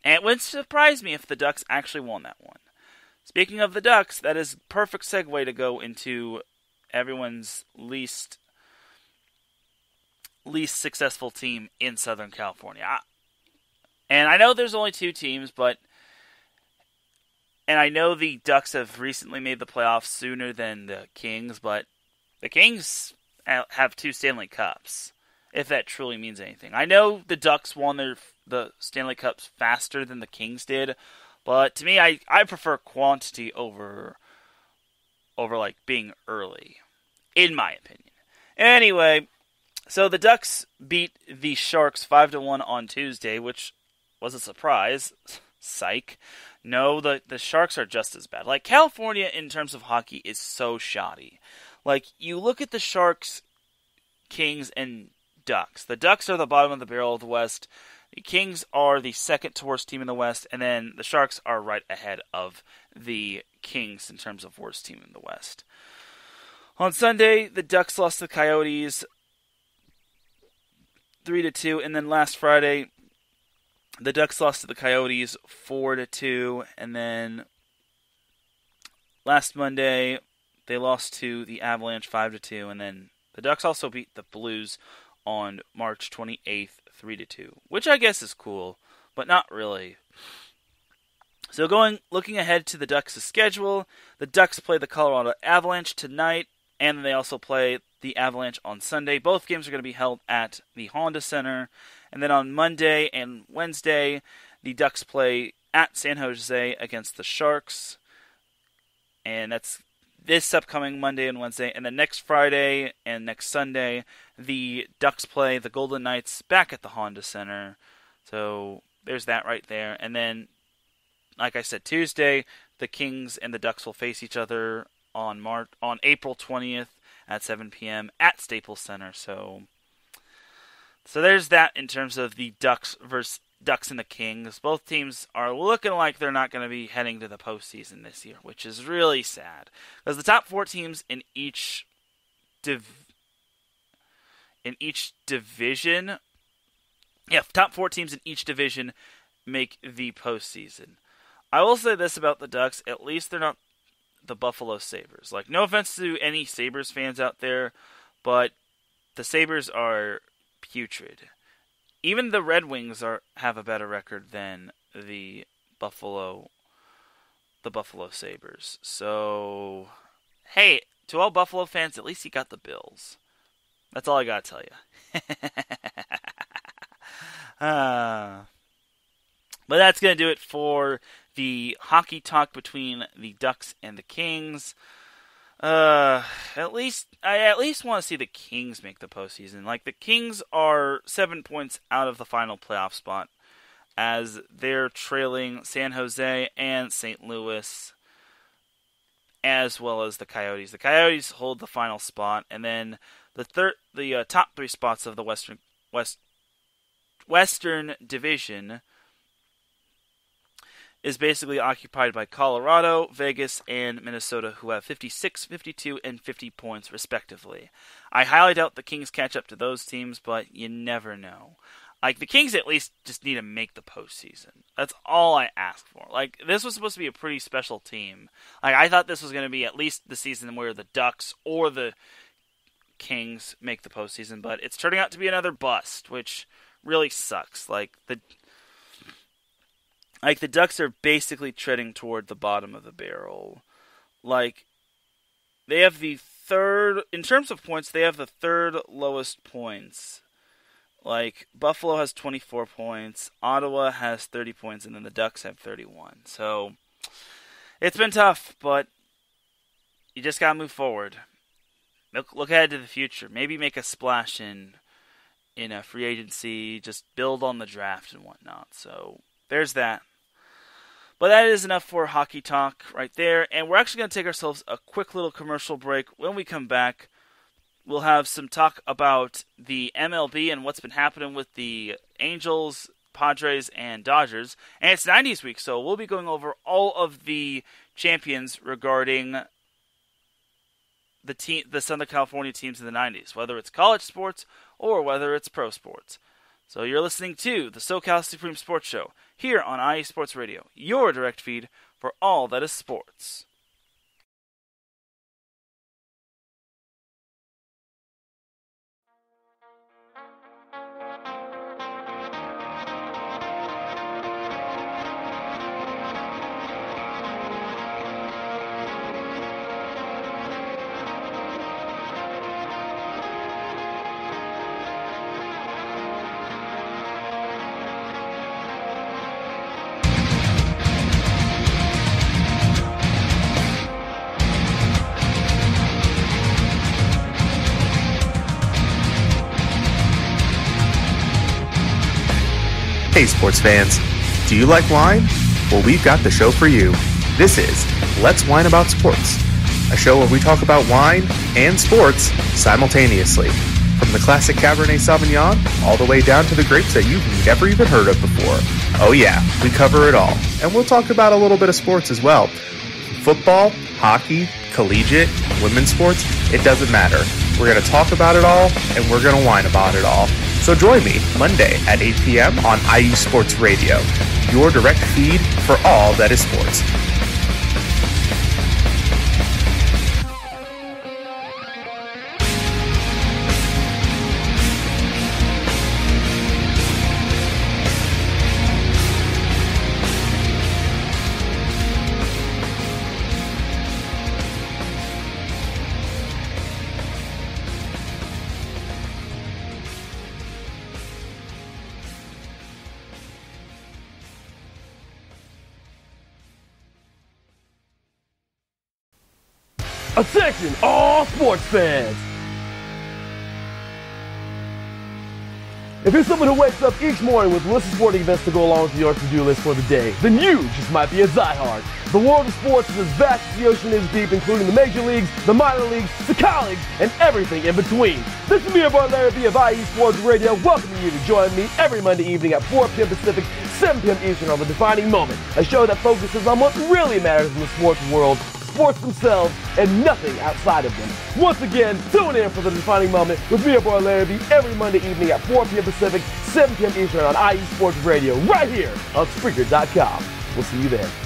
And it wouldn't surprise me if the Ducks actually won that one. Speaking of the Ducks, that is perfect segue to go into everyone's least least successful team in Southern California. And I know there's only two teams, but and I know the Ducks have recently made the playoffs sooner than the Kings, but the Kings have two Stanley Cups, if that truly means anything. I know the Ducks won their the Stanley Cups faster than the Kings did, but to me, I, I prefer quantity over over like being early, in my opinion. Anyway, so the Ducks beat the Sharks five to one on Tuesday, which was a surprise. Psych. No, the the Sharks are just as bad. Like California in terms of hockey is so shoddy. Like you look at the Sharks, Kings, and Ducks. The Ducks are the bottom of the barrel of the West. The Kings are the second to worst team in the West, and then the Sharks are right ahead of the Kings in terms of worst team in the West. On Sunday, the Ducks lost to the Coyotes three to two, and then last Friday, the Ducks lost to the Coyotes four to two, and then last Monday they lost to the Avalanche five to two, and then the Ducks also beat the Blues on March 28th 3 to 2, which I guess is cool, but not really. So going looking ahead to the Ducks' schedule, the Ducks play the Colorado Avalanche tonight, and they also play the Avalanche on Sunday. Both games are going to be held at the Honda Center. And then on Monday and Wednesday, the Ducks play at San Jose against the Sharks. And that's this upcoming Monday and Wednesday, and then next Friday and next Sunday, the Ducks play the Golden Knights back at the Honda Center. So there's that right there. And then, like I said, Tuesday, the Kings and the Ducks will face each other on March on April 20th at 7 p.m. at Staples Center. So, so there's that in terms of the Ducks versus Ducks and the Kings. Both teams are looking like they're not going to be heading to the postseason this year, which is really sad. Because the top four teams in each div- in each division, yeah, top four teams in each division make the postseason. I will say this about the Ducks: at least they're not the Buffalo Sabres. Like, no offense to any Sabres fans out there, but the Sabres are putrid even the Red Wings are have a better record than the Buffalo the Buffalo Sabres. So hey, to all Buffalo fans, at least you got the Bills. That's all I got to tell you. uh, but that's going to do it for the hockey talk between the Ducks and the Kings. Uh, at least I at least want to see the Kings make the postseason. Like the Kings are seven points out of the final playoff spot, as they're trailing San Jose and St. Louis, as well as the Coyotes. The Coyotes hold the final spot, and then the third, the uh, top three spots of the Western West Western Division is basically occupied by Colorado, Vegas, and Minnesota, who have 56, 52, and 50 points, respectively. I highly doubt the Kings catch up to those teams, but you never know. Like, the Kings at least just need to make the postseason. That's all I ask for. Like, this was supposed to be a pretty special team. Like, I thought this was going to be at least the season where the Ducks or the Kings make the postseason, but it's turning out to be another bust, which really sucks. Like, the like the Ducks are basically treading toward the bottom of the barrel. Like they have the third in terms of points, they have the third lowest points. Like Buffalo has 24 points, Ottawa has 30 points and then the Ducks have 31. So it's been tough, but you just got to move forward. Look, look ahead to the future. Maybe make a splash in in a free agency, just build on the draft and whatnot. So there's that. But that is enough for hockey talk right there. And we're actually going to take ourselves a quick little commercial break. When we come back, we'll have some talk about the MLB and what's been happening with the Angels, Padres, and Dodgers. And it's 90s week, so we'll be going over all of the champions regarding the team, the Southern California teams in the 90s, whether it's college sports or whether it's pro sports. So you're listening to the SoCal Supreme Sports Show here on IE Sports Radio, your direct feed for all that is sports.
Hey, sports fans. Do you like wine? Well, we've got the show for you. This is Let's Wine About Sports, a show where we talk about wine and sports simultaneously. From the classic Cabernet Sauvignon all the way down to the grapes that you've never even heard of before. Oh, yeah, we cover it all. And we'll talk about a little bit of sports as well. Football, hockey, collegiate, women's sports, it doesn't matter. We're going to talk about it all, and we're going to whine about it all. So join me Monday at 8 p.m. on IE Sports Radio, your direct feed for all that is sports.
Attention, all sports fans! If you're someone who wakes up each morning with lists of sporting events to go along with your to-do list for the day, then you just might be a diehard. The world of sports is as vast as the ocean is deep, including the major leagues, the minor leagues, the colleges, and everything in between. This is me, your boy Larry B of IE Sports Radio, welcoming you to join me every Monday evening at 4 p.m. Pacific, 7 p.m. Eastern on The Defining Moment, a show that focuses on what really matters in the sports world sports themselves and nothing outside of them. Once again, tune in for the defining moment with me, your boy Larry every Monday evening at 4 p.m. Pacific, 7 p.m. Eastern on IE Sports Radio, right here on Spreaker.com. We'll see you then.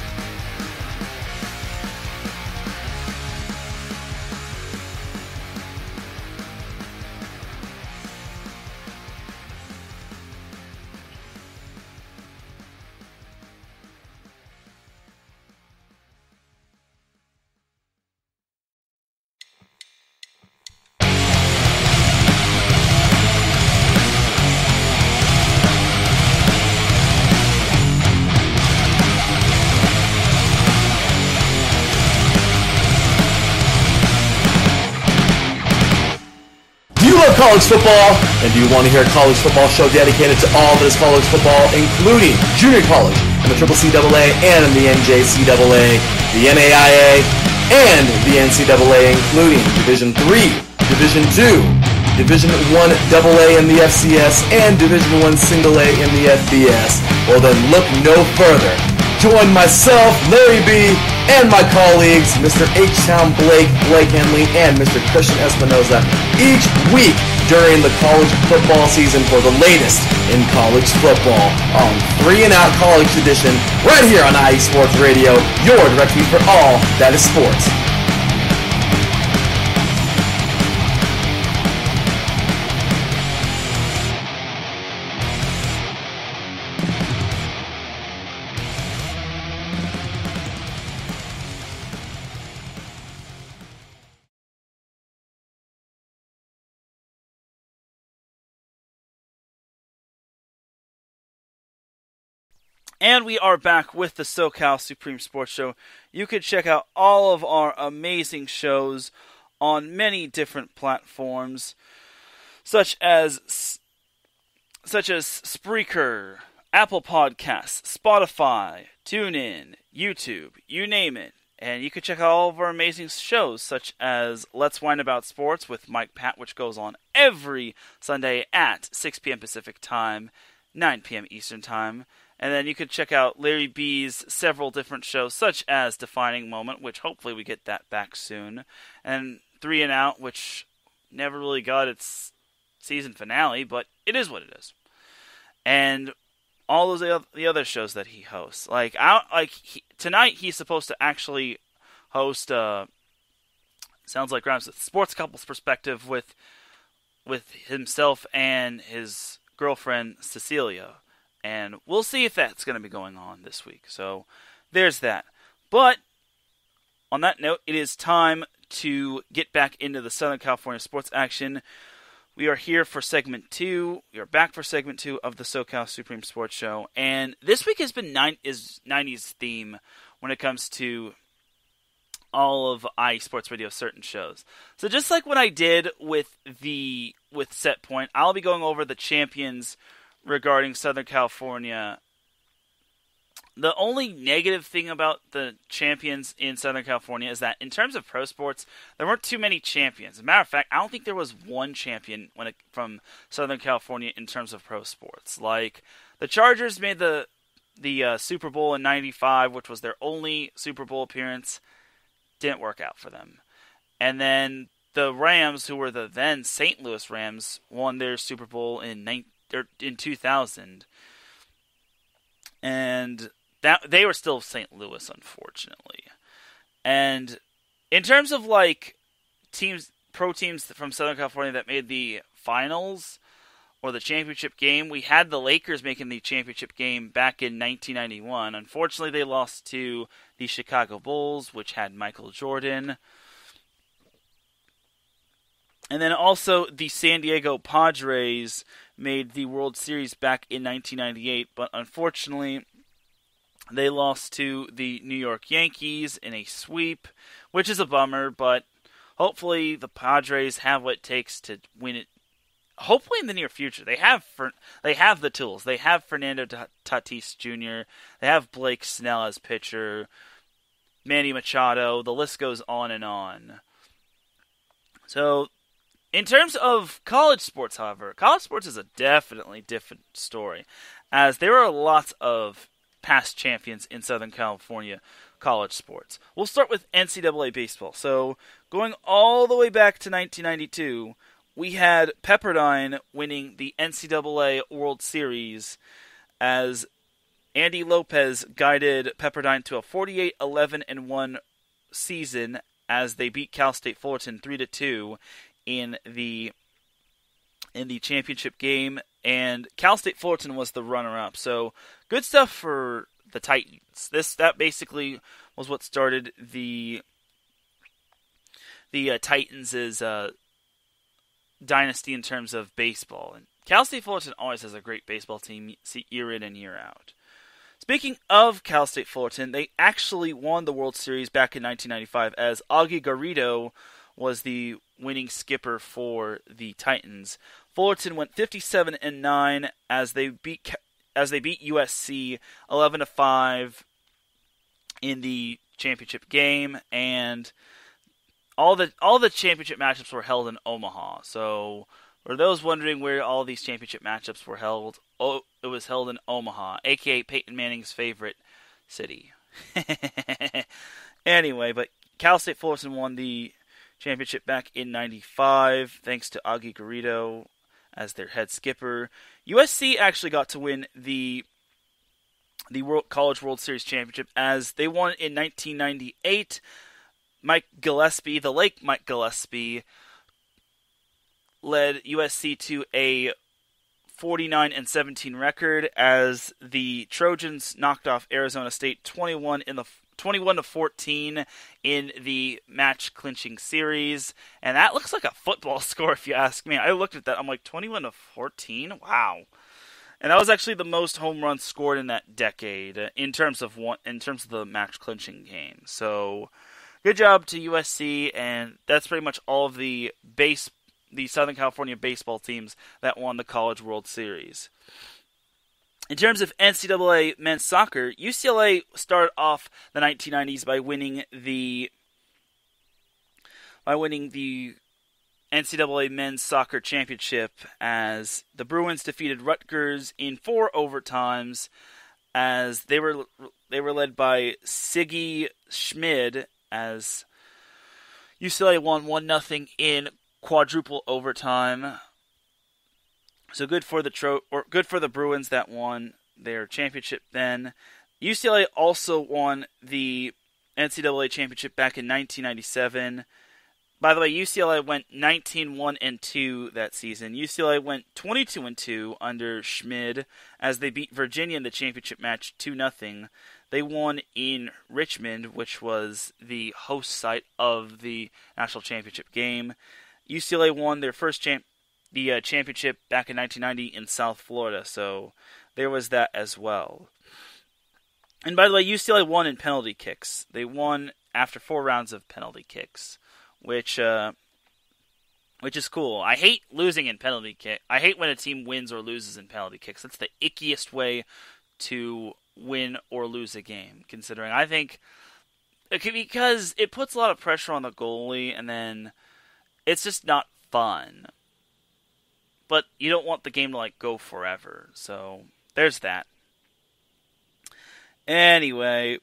College football? And do you want to hear a college football show dedicated to all that is college football, including junior college and the Triple CAA and the NJCAA, the NAIA, and the NCAA, including Division Three, Division Two, Division One AA in the FCS, and Division One Single A in the FBS. Well, then look no further
join myself, Larry B, and my colleagues, Mr. H-Town Blake, Blake Henley, and Mr. Christian Espinoza, each week during the college football season for the latest in college football on Three and Out College Edition, right here on IE Sports Radio, your direct feed for all that is sports.
And we are back with the SoCal Supreme Sports Show. You can check out all of our amazing shows on many different platforms, such as such as Spreaker, Apple Podcasts, Spotify, TuneIn, YouTube, you name it. And you can check out all of our amazing shows, such as Let's Whine About Sports with Mike Pat, which goes on every Sunday at 6 p.m. Pacific Time, 9 p.m. Eastern Time. And then you could check out Larry B's several different shows, such as Defining Moment, which hopefully we get that back soon, and Three and Out, which never really got its season finale, but it is what it is. And all those the other shows that he hosts, like like he, tonight, he's supposed to actually host. Uh, sounds like Grimes, sports couples perspective with with himself and his girlfriend Cecilia and we'll see if that's going to be going on this week. So there's that. But on that note, it is time to get back into the Southern California sports action. We are here for segment two. We are back for segment two of the SoCal Supreme Sports Show, and this week has been nine is '90s theme when it comes to all of IE Sports Radio certain shows. So just like what I did with the with Set Point, I'll be going over the champions regarding Southern California. The only negative thing about the champions in Southern California is that in terms of pro sports, there weren't too many champions. As a matter of fact, I don't think there was one champion when it, from Southern California in terms of pro sports. Like the Chargers made the the uh, Super Bowl in '95, which was their only Super Bowl appearance, didn't work out for them. And then the Rams, who were the then St. Louis Rams, won their Super Bowl in 19 in 2000, and that they were still St. Louis, unfortunately. And in terms of like teams, pro teams from Southern California that made the finals or the championship game, we had the Lakers making the championship game back in 1991. Unfortunately, they lost to the Chicago Bulls, which had Michael Jordan. And then also the San Diego Padres made the World Series back in 1998, but unfortunately, they lost to the New York Yankees in a sweep, which is a bummer, but hopefully the Padres have what it takes to win it. Hopefully in the near future, they have they have the tools. They have Fernando Tatis Jr. They have Blake Snell as pitcher, Manny Machado. The list goes on and on. So in terms of college sports, however, college sports is a definitely different story, as there are lots of past champions in Southern California college sports. We'll start with NCAA baseball. So, going all the way back to 1992, we had Pepperdine winning the NCAA World Series as Andy Lopez guided Pepperdine to a 48 11 and 1 season as they beat Cal State Fullerton 3 to 2 in the in the championship game, and Cal State Fullerton was the runner-up. So good stuff for the Titans. This that basically was what started the the uh, Titans' uh, dynasty in terms of baseball. And Cal State Fullerton always has a great baseball team year in and year out. Speaking of Cal State Fullerton, they actually won the World Series back in 1995 as Augie Garrido was the winning skipper for the Titans. Fullerton went 57 and 9 as they beat as they beat USC 11 to 5 in the championship game and all the all the championship matchups were held in Omaha. So for those wondering where all these championship matchups were held, oh, it was held in Omaha, aka Peyton Manning's favorite City. anyway, but Cal State Fullerton won the championship back in 95 thanks to Augie Garrido as their head skipper. USC actually got to win the the World College World Series championship as they won in 1998. Mike Gillespie, the late Mike Gillespie, led USC to a 49 and 17 record as the Trojans knocked off Arizona State 21 in the 21 to 14 in the match clinching series and that looks like a football score if you ask me. I looked at that I'm like 21 to 14. Wow. And that was actually the most home runs scored in that decade in terms of one in terms of the match clinching game. So good job to USC and that's pretty much all of the base the Southern California baseball teams that won the College World Series. In terms of NCAA men's soccer, UCLA started off the 1990s by winning the by winning the NCAA men's soccer championship as the Bruins defeated Rutgers in four overtimes as they were they were led by Sigi Schmid as UCLA won one nothing in quadruple overtime. So good for the tro- or good for the Bruins that won their championship. Then UCLA also won the NCAA championship back in 1997. By the way, UCLA went 19-1 and 2 that season. UCLA went 22 and 2 under Schmid as they beat Virginia in the championship match 2 0 They won in Richmond, which was the host site of the national championship game. UCLA won their first champ the uh, championship back in 1990 in South Florida, so there was that as well. And by the way, UCLA won in penalty kicks. They won after four rounds of penalty kicks, which uh, which is cool. I hate losing in penalty kick. I hate when a team wins or loses in penalty kicks. That's the ickiest way to win or lose a game. Considering I think because it puts a lot of pressure on the goalie, and then it's just not fun. But you don't want the game to like go forever. So there's that. Anyway,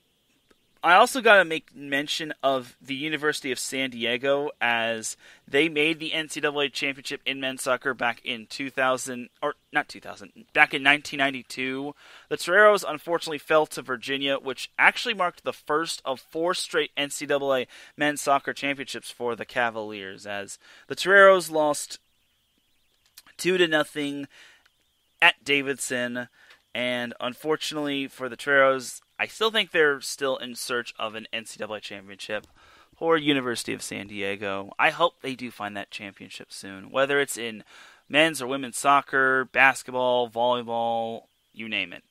I also got to make mention of the University of San Diego as they made the NCAA championship in men's soccer back in 2000 or not 2000, back in 1992. The Toreros unfortunately fell to Virginia, which actually marked the first of four straight NCAA men's soccer championships for the Cavaliers as the Toreros lost 2 to nothing at Davidson and unfortunately for the Toreros, I still think they're still in search of an NCAA championship or University of San Diego. I hope they do find that championship soon, whether it's in men's or women's soccer, basketball, volleyball, you name it.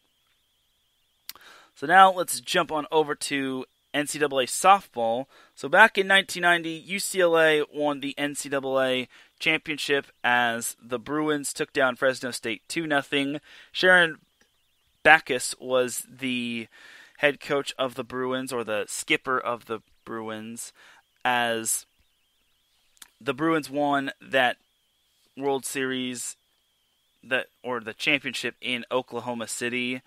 So now let's jump on over to NCAA softball. So back in 1990, UCLA won the NCAA championship as the Bruins took down Fresno State 2 0. Sharon Backus was the head coach of the Bruins or the skipper of the Bruins as the Bruins won that World Series that or the championship in Oklahoma City.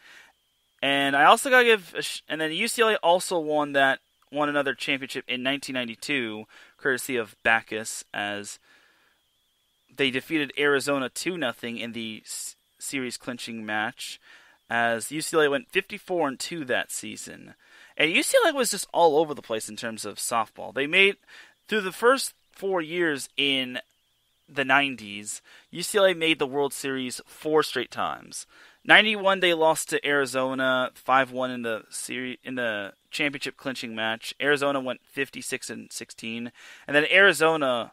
And I also got to give sh- and then UCLA also won that won another championship in 1992 courtesy of Backus as they defeated Arizona 2 0 in the series clinching match as UCLA went 54 and 2 that season. And UCLA was just all over the place in terms of softball. They made through the first 4 years in the 90s, UCLA made the World Series four straight times. 91 they lost to Arizona 5-1 in the series in the championship clinching match. Arizona went 56 and 16 and then Arizona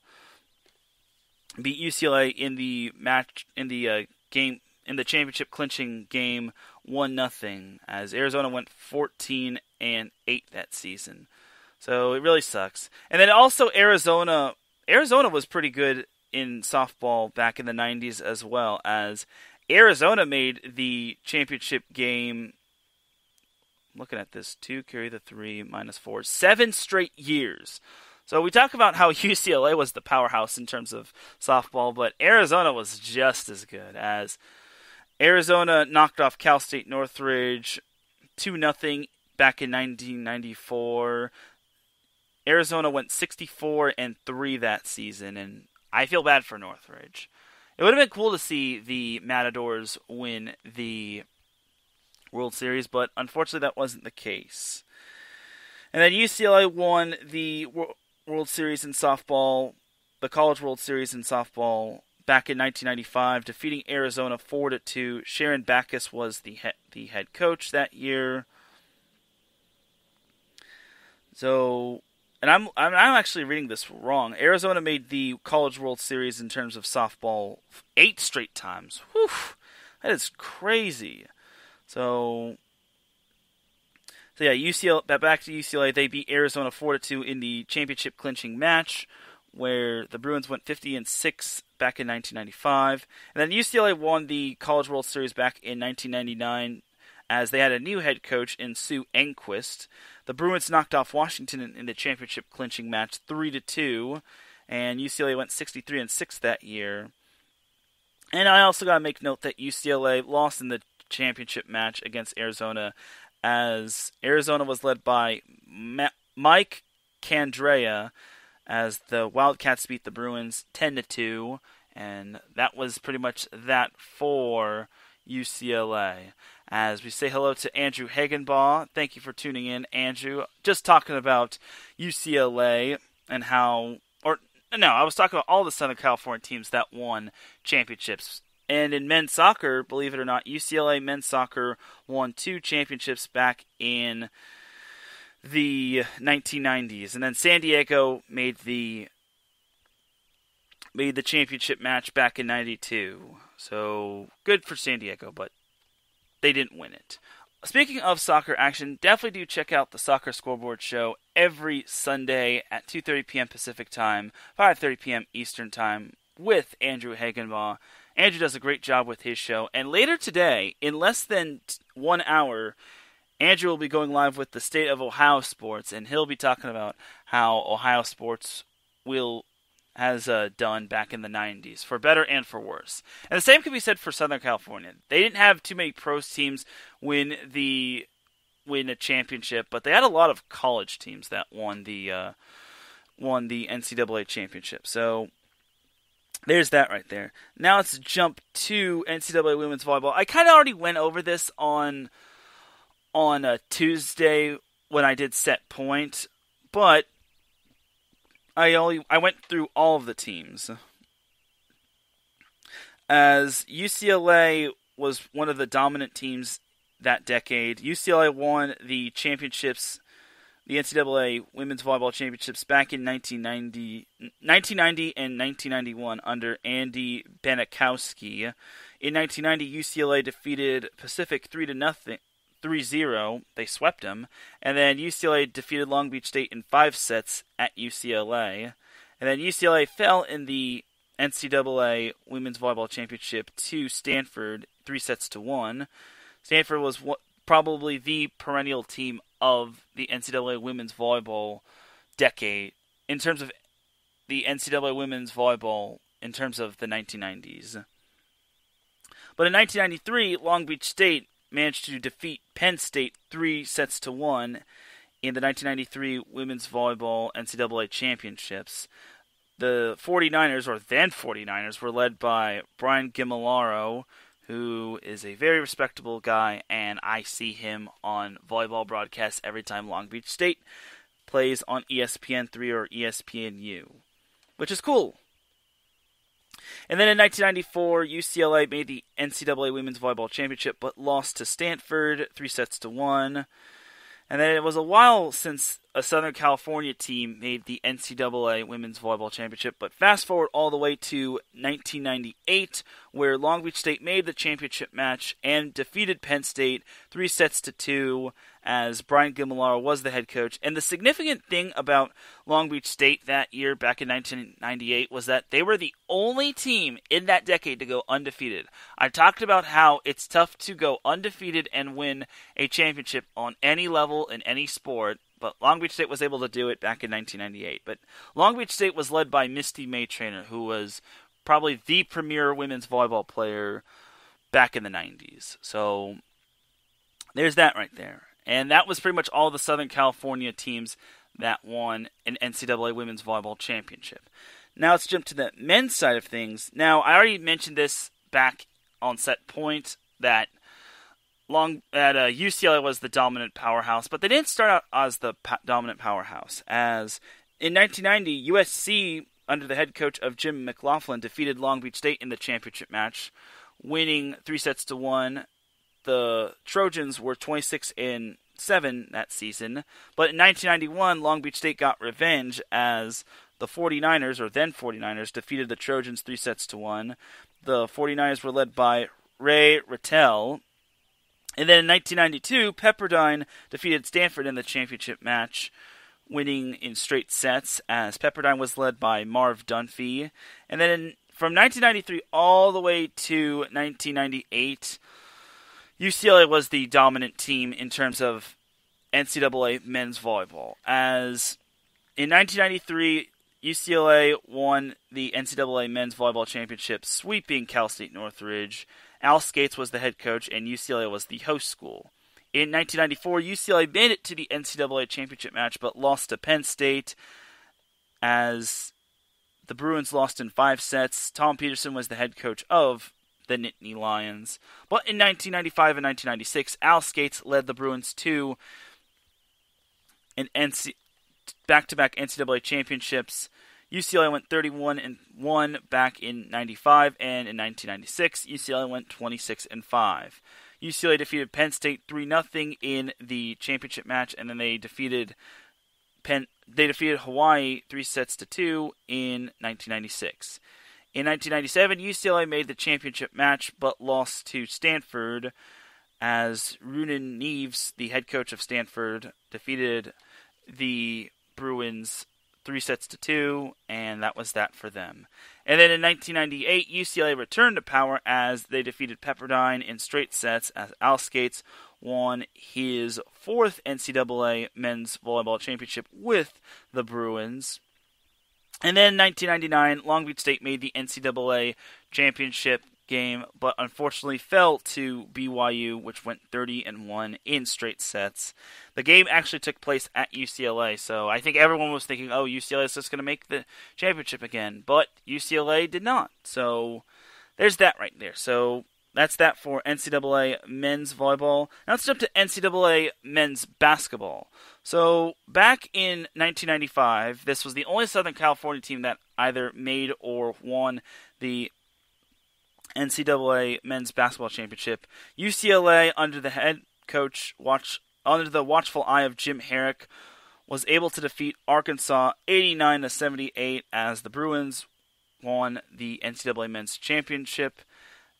beat UCLA in the match in the uh, game in the championship clinching game one nothing as Arizona went 14 and 8 that season. So it really sucks. And then also Arizona Arizona was pretty good in softball back in the 90s as well as Arizona made the championship game looking at this 2 carry the 3 minus 4 7 straight years. So we talk about how UCLA was the powerhouse in terms of softball, but Arizona was just as good as Arizona knocked off Cal State Northridge 2 0 back in 1994. Arizona went 64 and 3 that season, and I feel bad for Northridge. It would have been cool to see the Matadors win the World Series, but unfortunately that wasn't the case. And then UCLA won the World Series in softball, the College World Series in softball back in 1995, defeating Arizona 4 to 2. Sharon Backus was the head, the head coach that year. So, and I'm, I'm I'm actually reading this wrong. Arizona made the College World Series in terms of softball eight straight times. Whew, that is crazy. So, so yeah, UCLA. Back to UCLA, they beat Arizona four to two in the championship clinching match, where the Bruins went 50 and six back in 1995, and then UCLA won the College World Series back in 1999 as they had a new head coach in Sue Enquist. The Bruins knocked off Washington in, in the championship clinching match three to two, and UCLA went 63 and six that year. And I also got to make note that UCLA lost in the championship match against Arizona, as Arizona was led by Ma- Mike Candrea, as the Wildcats beat the Bruins 10 to 2, and that was pretty much that for UCLA. As we say hello to Andrew Hagenbaugh. Thank you for tuning in, Andrew. Just talking about UCLA and how, or no, I was talking about all the Southern California teams that won championships and in men's soccer, believe it or not, UCLA men's soccer won two championships back in the 1990s, and then San Diego made the made the championship match back in '92. So good for San Diego, but they didn't win it. Speaking of soccer action, definitely do check out the Soccer Scoreboard show every Sunday at 2:30 p.m. Pacific Time, 5:30 p.m. Eastern Time with Andrew Hagenbaugh. Andrew does a great job with his show. And later today, in less than one hour, Andrew will be going live with the state of Ohio sports, and he'll be talking about how Ohio sports will has uh, done back in the 90s, for better and for worse. And the same can be said for Southern California. They didn't have too many pros teams win the win a championship, but they had a lot of college teams that won the uh, won the NCAA championship. So there's that right there. Now let's jump to NCAA women's volleyball. I kind of already went over this on on a Tuesday when I did set point, but I only I went through all of the teams. As UCLA was one of the dominant teams that decade, UCLA won the championships the NCAA Women's Volleyball Championships back in 1990, 1990 and 1991 under Andy Banachowski. In 1990, UCLA defeated Pacific 3 to nothing. 3-0. They swept them, and then UCLA defeated Long Beach State in five sets at UCLA, and then UCLA fell in the NCAA Women's Volleyball Championship to Stanford, three sets to one. Stanford was probably the perennial team of the NCAA women's volleyball decade in terms of the NCAA women's volleyball in terms of the 1990s. But in 1993, Long Beach State managed to defeat Penn State three sets to one in the 1993 women's volleyball NCAA championships. The 49ers, or then 49ers, were led by Brian Gimmillaro, who is a very respectable guy, and I see him on volleyball broadcasts every time Long Beach State plays on ESPN3 or ESPNU, which is cool. And then in 1994, UCLA made the NCAA Women's Volleyball Championship, but lost to Stanford three sets to one. And then it was a while since a Southern California team made the NCAA Women's Volleyball Championship, but fast forward all the way to 1998, where Long Beach State made the championship match and defeated Penn State three sets to two as Brian Gimmillaro was the head coach. And the significant thing about Long Beach State that year, back in 1998, was that they were the only team in that decade to go undefeated. I talked about how it's tough to go undefeated and win a championship on any level in any sport. But Long Beach State was able to do it back in 1998. But Long Beach State was led by Misty May-Treanor, who was probably the premier women's volleyball player back in the 90s. So there's that right there. And that was pretty much all the Southern California teams that won an NCAA Women's Volleyball Championship. Now let's jump to the men's side of things. Now, I already mentioned this back on set point that long at uh, UCLA was the dominant powerhouse, but they didn't start out as the dominant powerhouse. As in 1990, USC under the head coach of Jim McLaughlin defeated Long Beach State in the championship match, winning three sets to one. The Trojans were 26 and seven that season, but in 1991, Long Beach State got revenge as the 49ers, or then 49ers, defeated the Trojans three sets to one. The 49ers were led by Ray Ratelle, and then in 1992, Pepperdine defeated Stanford in the championship match, winning in straight sets as Pepperdine was led by Marv Dunphy. And then in, from 1993 all the way to 1998, UCLA was the dominant team in terms of NCAA men's volleyball. As in 1993, UCLA won the NCAA men's volleyball championship, sweeping Cal State Northridge. Al Scates was the head coach, and UCLA was the host school. In 1994, UCLA made it to the NCAA championship match, but lost to Penn State as the Bruins lost in five sets. Tom Peterson was the head coach of the Nittany Lions. But in 1995 and 1996, Al Scates led the Bruins to an NC back-to-back NCAA championships UCLA went 31 and 1 back in 95 and in 1996 UCLA went 26 and 5. UCLA defeated Penn State 3 0 in the championship match and then they defeated Penn they defeated Hawaii 3 sets to 2 in 1996. In 1997 UCLA made the championship match but lost to Stanford as Ruben Nieves, the head coach of Stanford, defeated the Bruins three sets to two, and that was that for them. And then in 1998, UCLA returned to power as they defeated Pepperdine in straight sets as Al Scates won his fourth NCAA men's volleyball championship with the Bruins. And then in 1999, Long Beach State made the NCAA championship game, but unfortunately fell to BYU, which went 30 and 1 in straight sets. The game actually took place at UCLA, so I think everyone was thinking, "Oh, UCLA is just going to make the championship again," but UCLA did not. So there's that right there. So that's that for NCAA men's volleyball. Now let's jump to NCAA men's basketball. So back in 1995, this was the only Southern California team that either made or won the NCAA men's basketball championship. UCLA, under the head coach, watch under the watchful eye of Jim Harrick, was able to defeat Arkansas 89 to 78 as the Bruins won the NCAA men's championship.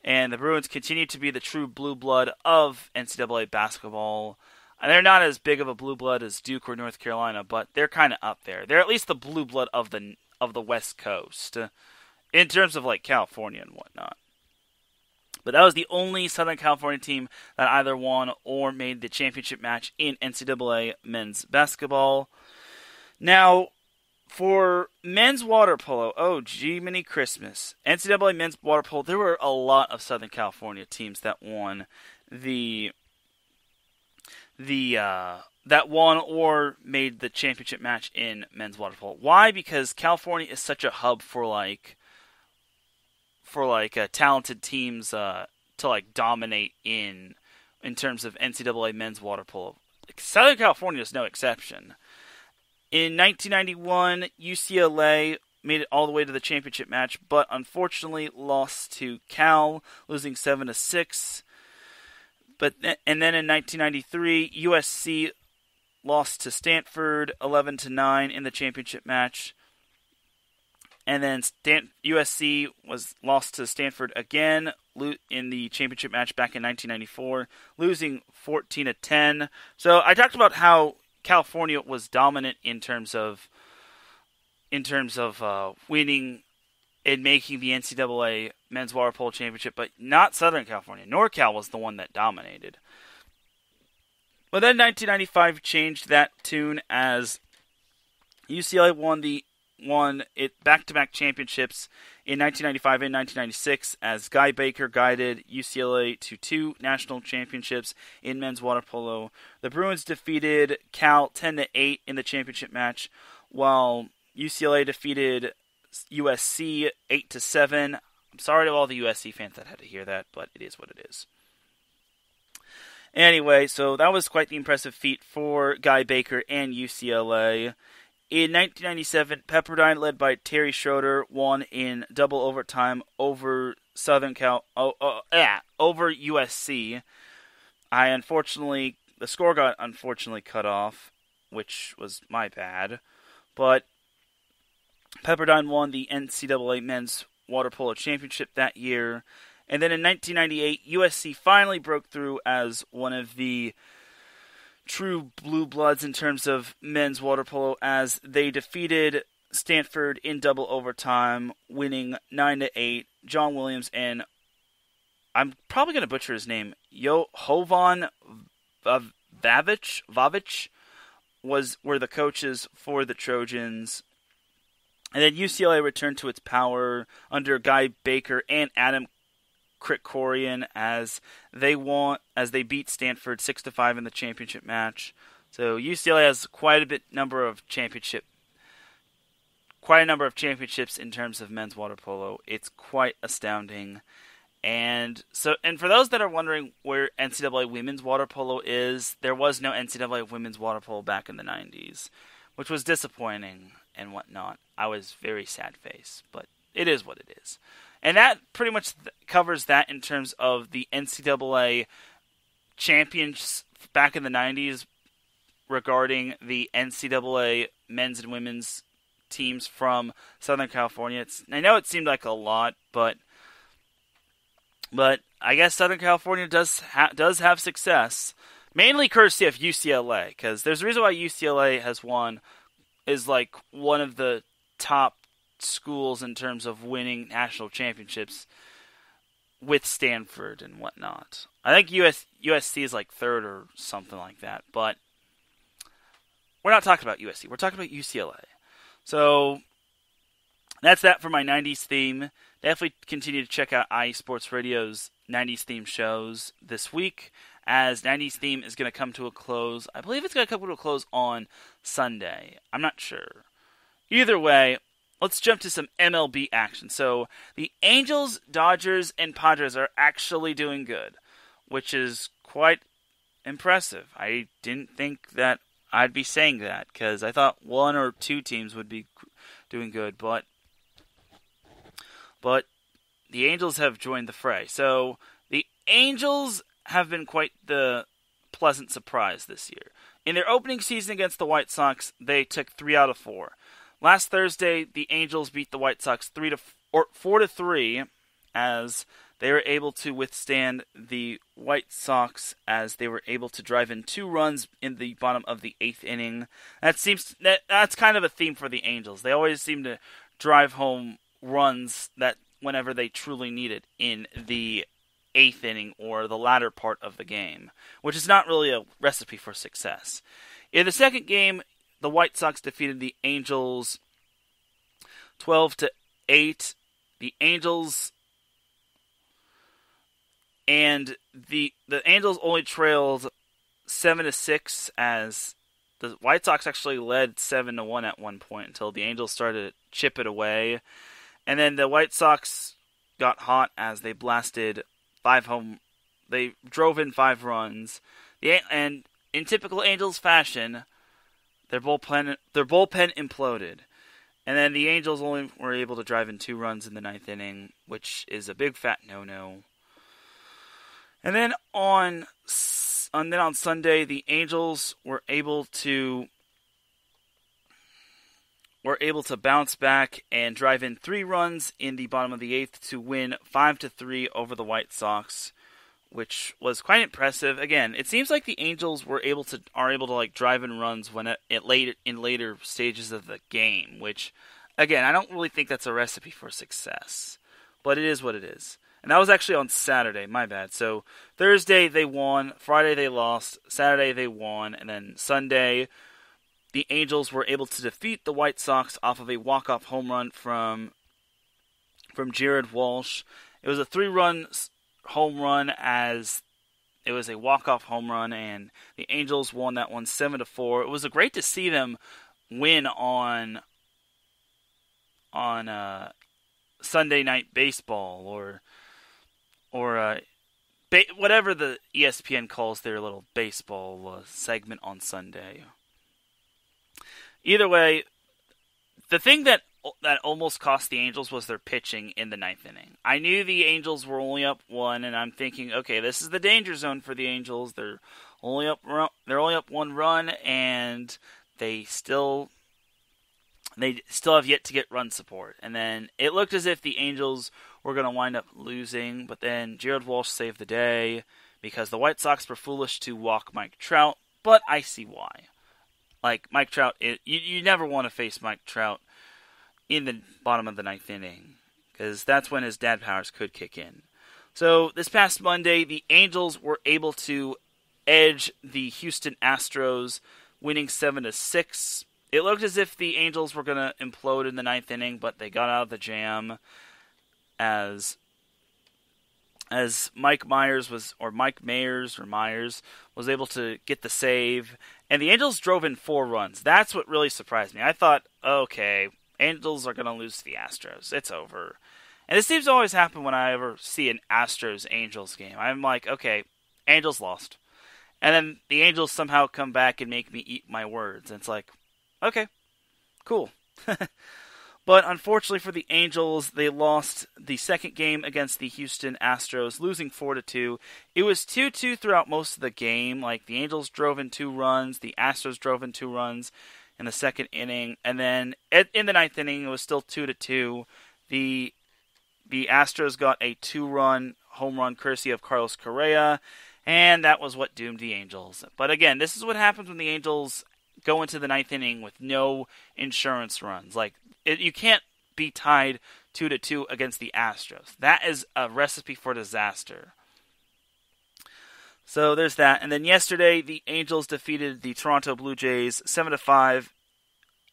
And the Bruins continue to be the true blue blood of NCAA basketball. And they're not as big of a blue blood as Duke or North Carolina, but they're kind of up there. They're at least the blue blood of the of the West Coast uh, in terms of like California and whatnot. But that was the only Southern California team that either won or made the championship match in NCAA men's basketball. Now, for men's water polo, oh, gee, many Christmas. NCAA men's water polo, there were a lot of Southern California teams that won the the uh, that won or made the championship match in men's water polo. Why? Because California is such a hub for like for like uh, talented teams uh, to like dominate in in terms of NCAA men's water polo. Southern California is no exception. In 1991, UCLA made it all the way to the championship match, but unfortunately lost to Cal, losing seven to six. But and then in 1993, USC lost to Stanford 11 to 9 in the championship match and then Stan- USC was lost to Stanford again in the championship match back in 1994, losing 14 to 10. So I talked about how California was dominant in terms of in terms of uh, winning and making the NCAA men's water polo championship, but not Southern California. NorCal was the one that dominated. But then 1995 changed that tune as UCLA won the won it back-to-back championships in 1995 and 1996 as Guy Baker guided UCLA to two national championships in men's water polo. The Bruins defeated Cal 10 to 8 in the championship match, while UCLA defeated USC 8 to 7. I'm sorry to all the USC fans that had to hear that, but it is what it is. Anyway, so that was quite the impressive feat for Guy Baker and UCLA. In 1997, Pepperdine, led by Terry Schroeder, won in double overtime over Southern Cal, oh, oh, yeah, over USC. I unfortunately, the score got unfortunately cut off, which was my bad. But Pepperdine won the NCAA Men's Water Polo Championship that year. And then in 1998, USC finally broke through as one of the true blue bloods in terms of men's water polo as they defeated Stanford in double overtime, winning 9 to 8. John Williams and I'm probably going to butcher his name. Yo Hovan Vavic Vavic was were the coaches for the Trojans. And then UCLA returned to its power under Guy Baker and Adam Krikorian as they won as they beat Stanford six to five in the championship match. So UCLA has quite a bit number of championship quite a number of championships in terms of men's water polo. It's quite astounding. And so and for those that are wondering where NCAA women's water polo is, there was no NCAA women's water polo back in the 90s, which was disappointing and whatnot. I was very sad face, but it is what it is. And that pretty much covers that in terms of the NCAA champions back in the 90s regarding the NCAA men's and women's teams from Southern California. It's, I know it seemed like a lot, but but I guess Southern California does ha- does have success, mainly courtesy of UCLA, because there's a reason why UCLA has won, is like one of the top schools in terms of winning national championships with Stanford and whatnot. I think US, USC is like third or something like that, but we're not talking about USC. We're talking about UCLA. So that's that for my 90s theme. Definitely continue to check out IE Sports Radio's 90s theme shows this week as 90s theme is going to come to a close. I believe it's going to come to a close on Sunday. I'm not sure. Either way, let's jump to some MLB action. So the Angels, Dodgers, and Padres are actually doing good, which is quite impressive. I didn't think that I'd be saying that because I thought one or two teams would be doing good, but but the Angels have joined the fray. So the Angels have been quite the pleasant surprise this year. In their opening season against the White Sox, they took three out of four. Last Thursday, the Angels beat the White Sox three to or four to three, as they were able to withstand the White Sox as they were able to drive in two runs in the bottom of the eighth inning. That seems that that's kind of a theme for the Angels. They always seem to drive home runs that whenever they truly need it in the eighth inning or the latter part of the game, which is not really a recipe for success. In the second game, the White Sox defeated the Angels 12 to 8. The Angels and the the Angels only trailed 7 to 6 as the White Sox actually led 7 to 1 at one point until the Angels started to chip it away. And then the White Sox got hot as they blasted five home they drove in five runs. The and in typical Angels fashion, their bullpen their bullpen imploded. And then the Angels only were able to drive in two runs in the ninth inning, which is a big fat no-no. And then on and then on Sunday, the Angels were able to were able to bounce back and drive in three runs in the bottom of the eighth to win five to three over the White Sox which was quite impressive. Again, it seems like the Angels were able to are able to like drive in runs when it, it later in later stages of the game, which again, I don't really think that's a recipe for success. But it is what it is. And that was actually on Saturday, my bad. So Thursday they won, Friday they lost, Saturday they won, and then Sunday the Angels were able to defeat the White Sox off of a walk-off home run from from Jared Walsh. It was a three-run home run as it was a walk-off home run, and the Angels won that one seven to four. It was great to see them win on on uh, Sunday Night Baseball or or uh, ba- whatever the ESPN calls their little baseball uh, segment on Sunday. Either way, the thing that that almost cost the Angels was their pitching in the ninth inning. I knew the Angels were only up one, and I'm thinking, okay, this is the danger zone for the Angels. They're only up they're only up one run, and they still they still have yet to get run support. And then it looked as if the Angels were going to wind up losing, but then Jared Walsh saved the day because the White Sox were foolish to walk Mike Trout, but I see why. Like Mike Trout, it, you you never want to face Mike Trout in the bottom of the ninth inning because that's when his dad powers could kick in. So this past Monday, the Angels were able to edge the Houston Astros, winning seven to six. It looked as if the Angels were going to implode in the ninth inning, but they got out of the jam as as Mike Myers was, or Mike Mayers or Myers was able to get the save, and the Angels drove in four runs. That's what really surprised me. I thought, okay, Angels are going to lose to the Astros. It's over. And this seems to always happen when I ever see an Astros Angels game. I'm like, okay, Angels lost. And then the Angels somehow come back and make me eat my words. And it's like, okay, cool. but unfortunately for the Angels, they lost the second game against the Houston Astros, losing 4 to 2. It was 2-2 throughout most of the game. Like the Angels drove in two runs, the Astros drove in two runs in the second inning, and then in the ninth inning it was still two to two. The the Astros got a two-run home run courtesy of Carlos Correa, and that was what doomed the Angels. But again, this is what happens when the Angels go into the ninth inning with no insurance runs. Like it, you can't be tied two to two against the Astros. That is a recipe for disaster. So there's that. And then yesterday, the Angels defeated the Toronto Blue Jays 7 to 5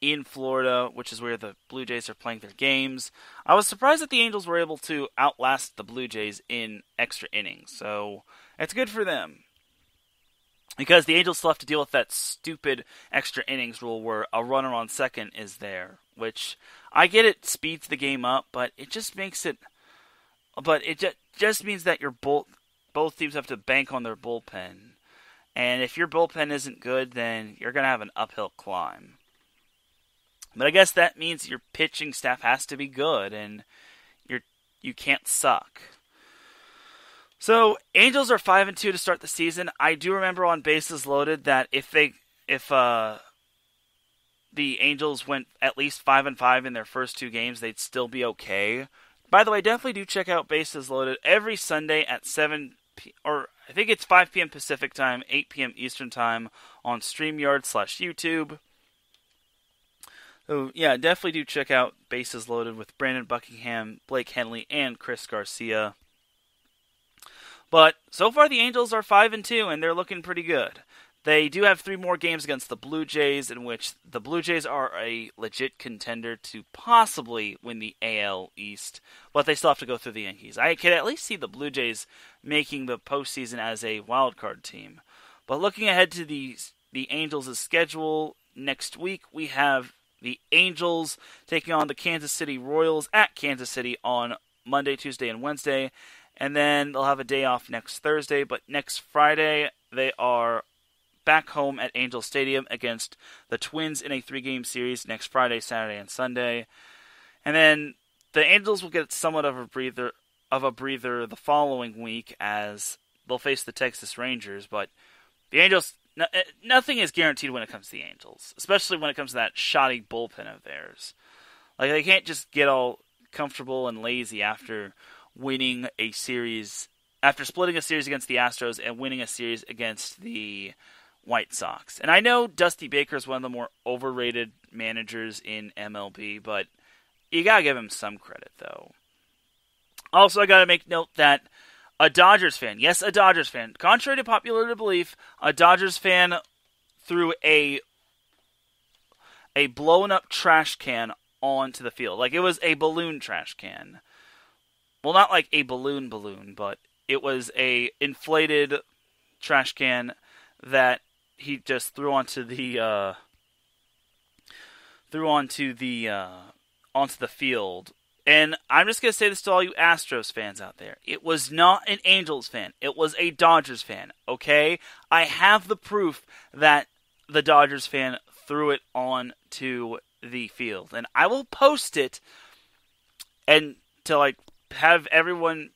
in Florida, which is where the Blue Jays are playing their games. I was surprised that the Angels were able to outlast the Blue Jays in extra innings. So it's good for them. Because the Angels still have to deal with that stupid extra innings rule where a runner on second is there, which I get it speeds the game up, but it just makes it. But it just, means that your bolt both teams have to bank on their bullpen. And if your bullpen isn't good, then you're going to have an uphill climb. But I guess that means your pitching staff has to be good and you're you can't suck. So, Angels are 5 and 2 to start the season. I do remember on bases loaded that if they if uh the Angels went at least 5 and 5 in their first two games, they'd still be okay. By the way, definitely do check out Bases Loaded every Sunday at 7 or I think it's 5 p.m. Pacific time, 8 p.m. Eastern time on StreamYard slash YouTube. So yeah, definitely do check out Bases Loaded with Brandon Buckingham, Blake Henley, and Chris Garcia. But so far the Angels are five and two, and they're looking pretty good. They do have three more games against the Blue Jays, in which the Blue Jays are a legit contender to possibly win the AL East, but they still have to go through the Yankees. I can at least see the Blue Jays making the postseason as a wild card team. But looking ahead to the the Angels' schedule next week, we have the Angels taking on the Kansas City Royals at Kansas City on Monday, Tuesday, and Wednesday. And then they'll have a day off next Thursday, but next Friday they are back home at Angel Stadium against the Twins in a three game series next Friday, Saturday, and Sunday. And then the Angels will get somewhat of a breather of a breather the following week as they'll face the Texas Rangers, but the Angels no, eh, nothing is guaranteed when it comes to the Angels, especially when it comes to that shoddy bullpen of theirs. Like they can't just get all comfortable and lazy after winning a series after splitting a series against the Astros and winning a series against the White Sox. And I know Dusty Baker is one of the more overrated managers in MLB, but you gotta give him some credit, though. Also, I gotta make note that a Dodgers fan, yes, a Dodgers fan, contrary to popular belief, a Dodgers fan threw a a blown up trash can onto the field. Like it was a balloon trash can. Well, not like a balloon balloon, but it was a inflated trash can that he just threw onto the uh, threw onto the uh, onto the field. And I'm just gonna say this to all you Astros fans out there. It was not an Angels fan. It was a Dodgers fan. Okay, I have the proof that the Dodgers fan threw it onto the field, and I will post it and to like have everyone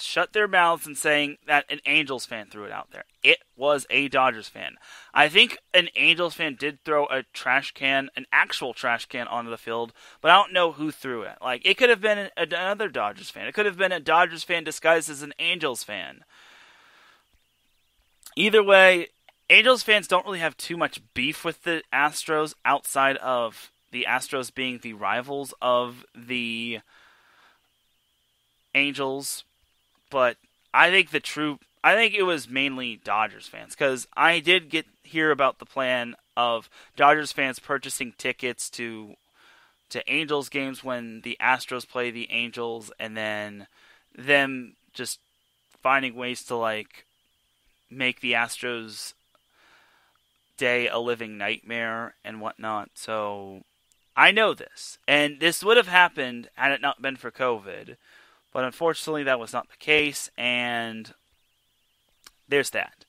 shut their mouths and saying that an Angels fan threw it out there. It was a Dodgers fan. I think an Angels fan did throw a trash can, an actual trash can, onto the field, but I don't know who threw it. Like, it could have been another Dodgers fan. It could have been a Dodgers fan disguised as an Angels fan. Either way, Angels fans don't really have too much beef with the Astros outside of the Astros being the rivals of the Angels but I think the true I think it was mainly Dodgers fans because I did get hear about the plan of Dodgers fans purchasing tickets to to Angels games when the Astros play the Angels, and then them just finding ways to like make the Astros day a living nightmare and whatnot. So I know this, and this would have happened had it not been for COVID. But unfortunately, that was not the case, and there's that.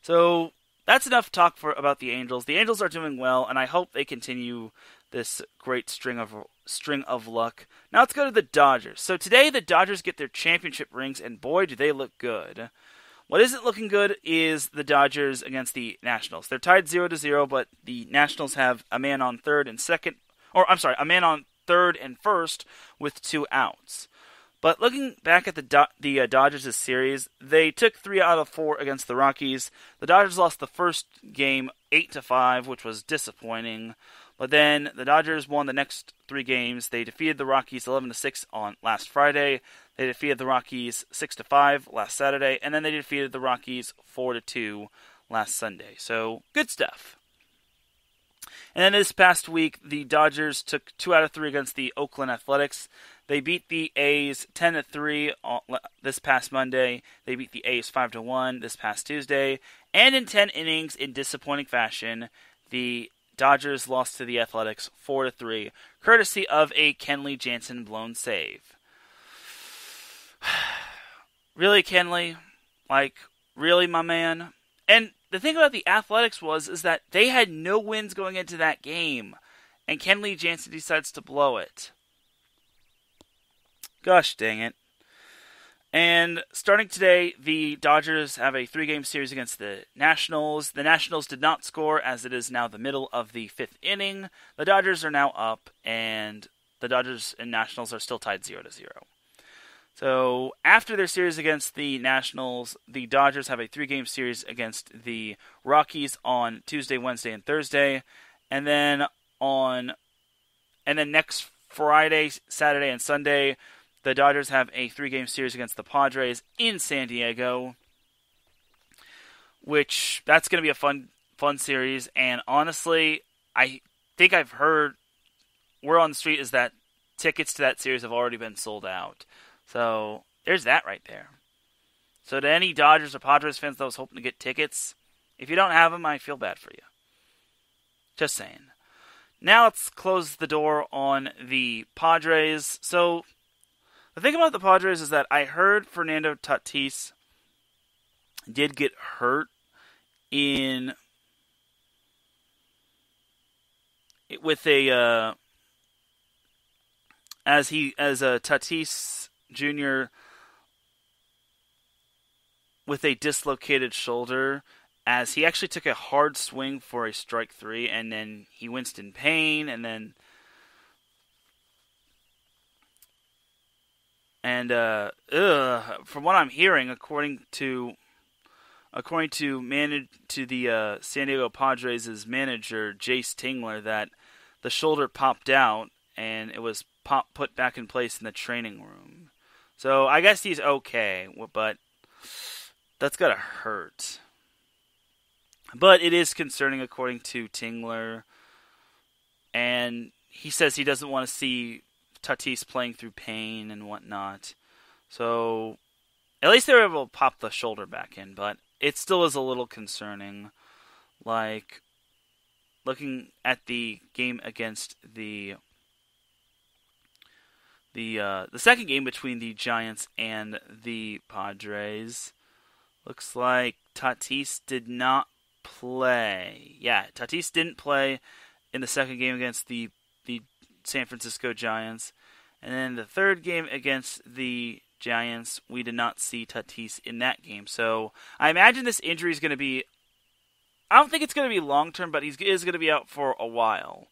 So that's enough talk for about the Angels. The Angels are doing well, and I hope they continue this great string of string of luck. Now let's go to the Dodgers. So today the Dodgers get their championship rings, and boy, do they look good. What isn't looking good is the Dodgers against the Nationals. They're tied zero to zero, but the Nationals have a man on third and second, or I'm sorry, a man on third and first with two outs. But looking back at the Do- the uh, Dodgers' series, they took three out of four against the Rockies. The Dodgers lost the first game eight to five, which was disappointing. But then the Dodgers won the next three games. They defeated the Rockies eleven to six on last Friday. They defeated the Rockies six to five last Saturday, and then they defeated the Rockies four to two last Sunday. So good stuff. And then this past week, the Dodgers took two out of three against the Oakland Athletics. They beat the A's 10 to 3 this past Monday. They beat the A's 5 to 1 this past Tuesday. And in 10 innings in disappointing fashion, the Dodgers lost to the Athletics 4 to 3, courtesy of a Kenley Jansen blown save. really Kenley? Like really my man? And the thing about the Athletics was is that they had no wins going into that game, and Kenley Jansen decides to blow it. Gosh dang it. And starting today, the Dodgers have a three game series against the Nationals. The Nationals did not score as it is now the middle of the fifth inning. The Dodgers are now up, and the Dodgers and Nationals are still tied 0 to 0. So after their series against the Nationals, the Dodgers have a three game series against the Rockies on Tuesday, Wednesday, and Thursday. And then on and then next Friday, Saturday, and Sunday, the Dodgers have a three game series against the Padres in San Diego. Which that's gonna be a fun fun series. And honestly, I think I've heard word on the street is that tickets to that series have already been sold out. So there's that right there. So to any Dodgers or Padres fans that was hoping to get tickets, if you don't have them, I feel bad for you. Just saying. Now let's close the door on the Padres. So the thing about the Padres is that I heard Fernando Tatis did get hurt in with a uh, as he as a Tatis Jr. with a dislocated shoulder as he actually took a hard swing for a strike three and then he winced in pain and then and uh ugh, from what I'm hearing according to according to manage to the uh, San Diego Padres' manager Jayce Tingler that the shoulder popped out and it was pop put back in place in the training room. So I guess he's okay, but that's gotta hurt. But it is concerning, according to Tingler. and he says he doesn't want to see Tatis playing through pain and whatnot. So at least they were able to pop the shoulder back in, but it still is a little concerning. Like looking at the game against the the uh, the second game between the Giants and the Padres. Looks like Tatis did not play. Yeah, Tatis didn't play in the second game against the the San Francisco Giants. And then the third game against the Giants, we did not see Tatis in that game. So I imagine this injury is going to be. I don't think it's going to be long term, but he is going to be out for a while.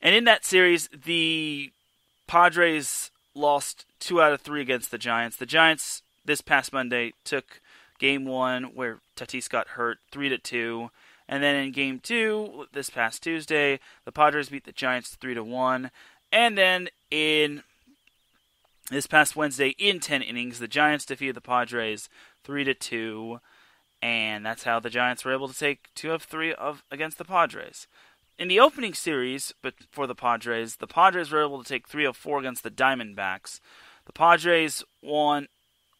And in that series, the Padres lost two out of three against the Giants. The Giants this past Monday took game one where Tatis got hurt, three to two. And then in game two, this past Tuesday, the Padres beat the Giants three to one. And then in this past Wednesday, in ten innings, the Giants defeated the Padres three to two, and that's how the Giants were able to take two of three of against the Padres. In the opening series, but for the Padres, the Padres were able to take three of four against the Diamondbacks. The Padres won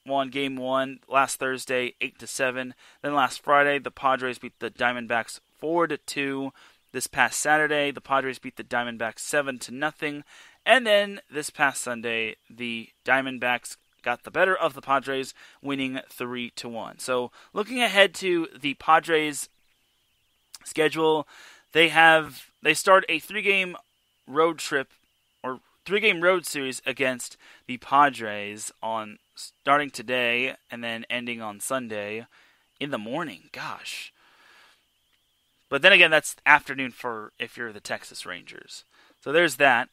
won game one last Thursday, eight to seven. Then last Friday, the Padres beat the Diamondbacks four to two. This past Saturday, the Padres beat the Diamondbacks seven to nothing. And then this past Sunday, the Diamondbacks got the better of the Padres, winning three to one. So looking ahead to the Padres schedule, they have they start a three game road trip or three game road series against the Padres on starting today and then ending on Sunday in the morning. Gosh. But then again, that's afternoon for if you're the Texas Rangers. So there's that.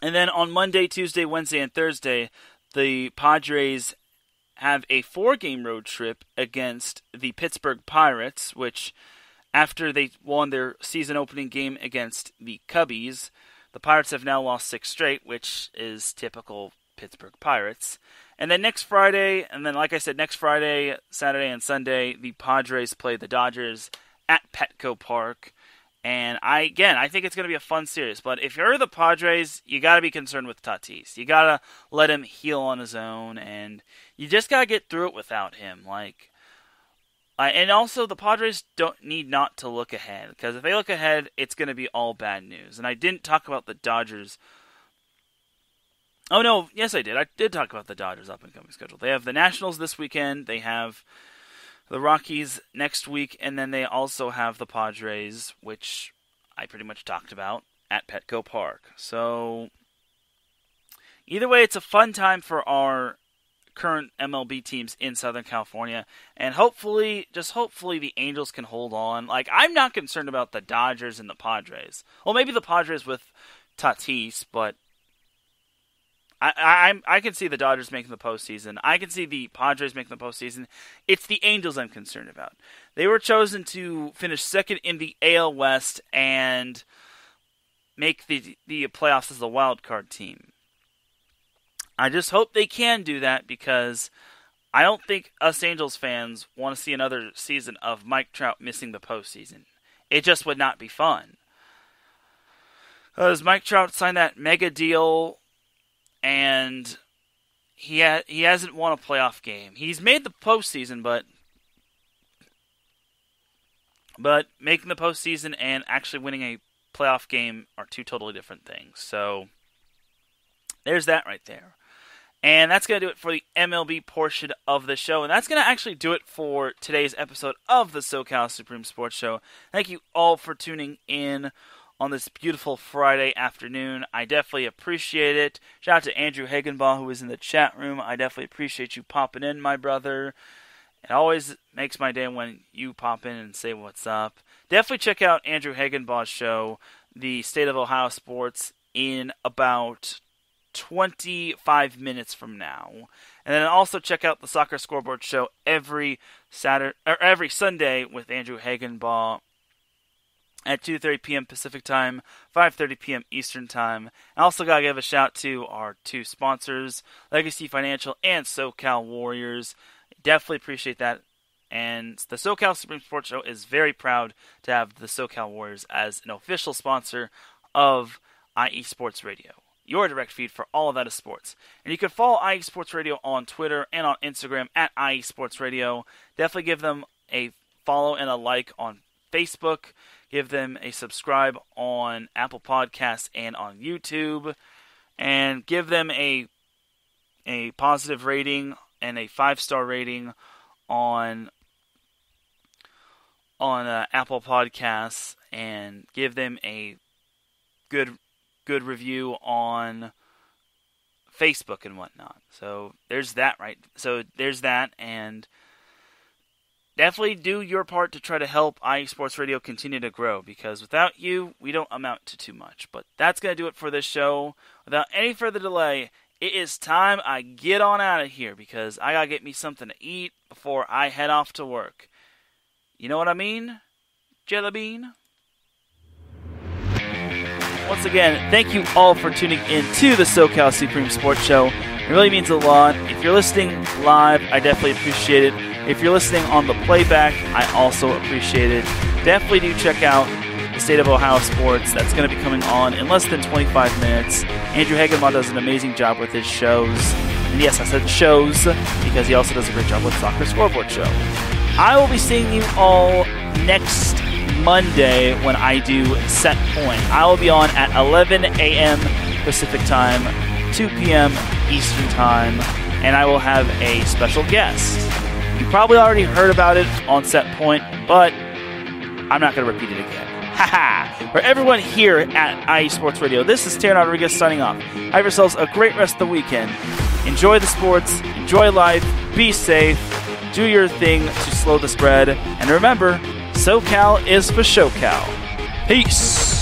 And then on Monday, Tuesday, Wednesday, and Thursday, the Padres have a four game road trip against the Pittsburgh Pirates, which, after they won their season opening game against the Cubbies, the Pirates have now lost six straight, which is typical Pittsburgh Pirates. And then next Friday, and then like I said, next Friday, Saturday, and Sunday, the Padres play the Dodgers at Petco Park. And I again, I think it's going to be a fun series. But if you're the Padres, you got to be concerned with Tatis. You got to let him heal on his own, and you just got to get through it without him. Like, and also the Padres don't need not to look ahead because if they look ahead, it's going to be all bad news. And I didn't talk about the Dodgers Oh no, yes I did. I did talk about the Dodgers up and coming schedule. They have the Nationals this weekend. They have the Rockies next week, and then they also have the Padres, which I pretty much talked about at Petco Park. So either way, it's a fun time for our current MLB teams in Southern California, and hopefully, just hopefully, the Angels can hold on. Like I'm not concerned about the Dodgers and the Padres. Well, maybe the Padres with Tatis, but I, I I can see the Dodgers making the postseason. I can see the Padres making the postseason. It's the Angels I'm concerned about. They were chosen to finish second in the AL West and make the the playoffs as a wild card team. I just hope they can do that because I don't think us Angels fans want to see another season of Mike Trout missing the postseason. It just would not be fun. Uh, because Mike Trout signed that mega deal and he ha- he hasn't won a playoff game. He's made the postseason, but but making the postseason and actually winning a playoff game are two totally different things. So there's that right there. And that's going to do it for the MLB portion of the show. And that's going to actually do it for today's episode of the SoCal Supreme Sports Show. Thank you all for tuning in on this beautiful Friday afternoon. I definitely appreciate it. Shout out to Andrew Hagenbaugh, who was in the chat room. I definitely appreciate you popping in, my brother. It always makes my day when you pop in and say what's up. Definitely check out Andrew Hagenbaugh's show, The State of Ohio Sports, in about 25 minutes from now. And then also check out the Soccer Scoreboard show every Saturday or every Sunday with Andrew Hagenbaugh at 2:30 p.m. Pacific Time, 5:30 p.m. Eastern Time. I also gotta give a shout to our two sponsors, Legacy Financial and SoCal Warriors. Definitely appreciate that And the SoCal Supreme Sports Show is very proud to have the SoCal Warriors as an official sponsor of IE Sports Radio, your direct feed for all of that is sports. And you can follow IE Sports Radio on Twitter and on Instagram at IE Sports Radio. Definitely give them a follow and a like on Facebook. Give them a subscribe on Apple Podcasts and on YouTube. And give them a a positive rating and a five star rating on on uh, Apple Podcasts and give them a good good review on Facebook and whatnot. So there's that right. So there's that and definitely do your part to try to help IE Sports Radio continue to grow because without you, we don't amount to too much. But that's going to do it for this show. Without any further delay, it is time I get on out of here because I got to get me something to eat before I head off to work. You know what I mean? Jelly bean? Once again, thank you all for tuning in to the SoCal Supreme Sports Show. It really means a lot. If you're listening live, I definitely appreciate it. If you're listening on the playback, I also appreciate it. Definitely do check out the State of Ohio Sports. That's going to be coming on in less than 25 minutes. Andrew Hagenma does an amazing job with his shows. And yes, I said shows because he also does a great job with Soccer Scoreboard Show. I will be seeing you all next Monday when I do Set Point. I will be on at 11 a.m. Pacific Time, 2 p.m. Eastern Time, and I will have a special guest. You probably already heard about it on Set Point, but I'm not going to repeat it again. Haha! For everyone here at IE Sports Radio, this is Teran Rodriguez signing off. Have yourselves a great rest of the weekend. Enjoy the sports, enjoy life, be safe, do your thing to slow the spread, and remember, SoCal is for SoCal. Peace!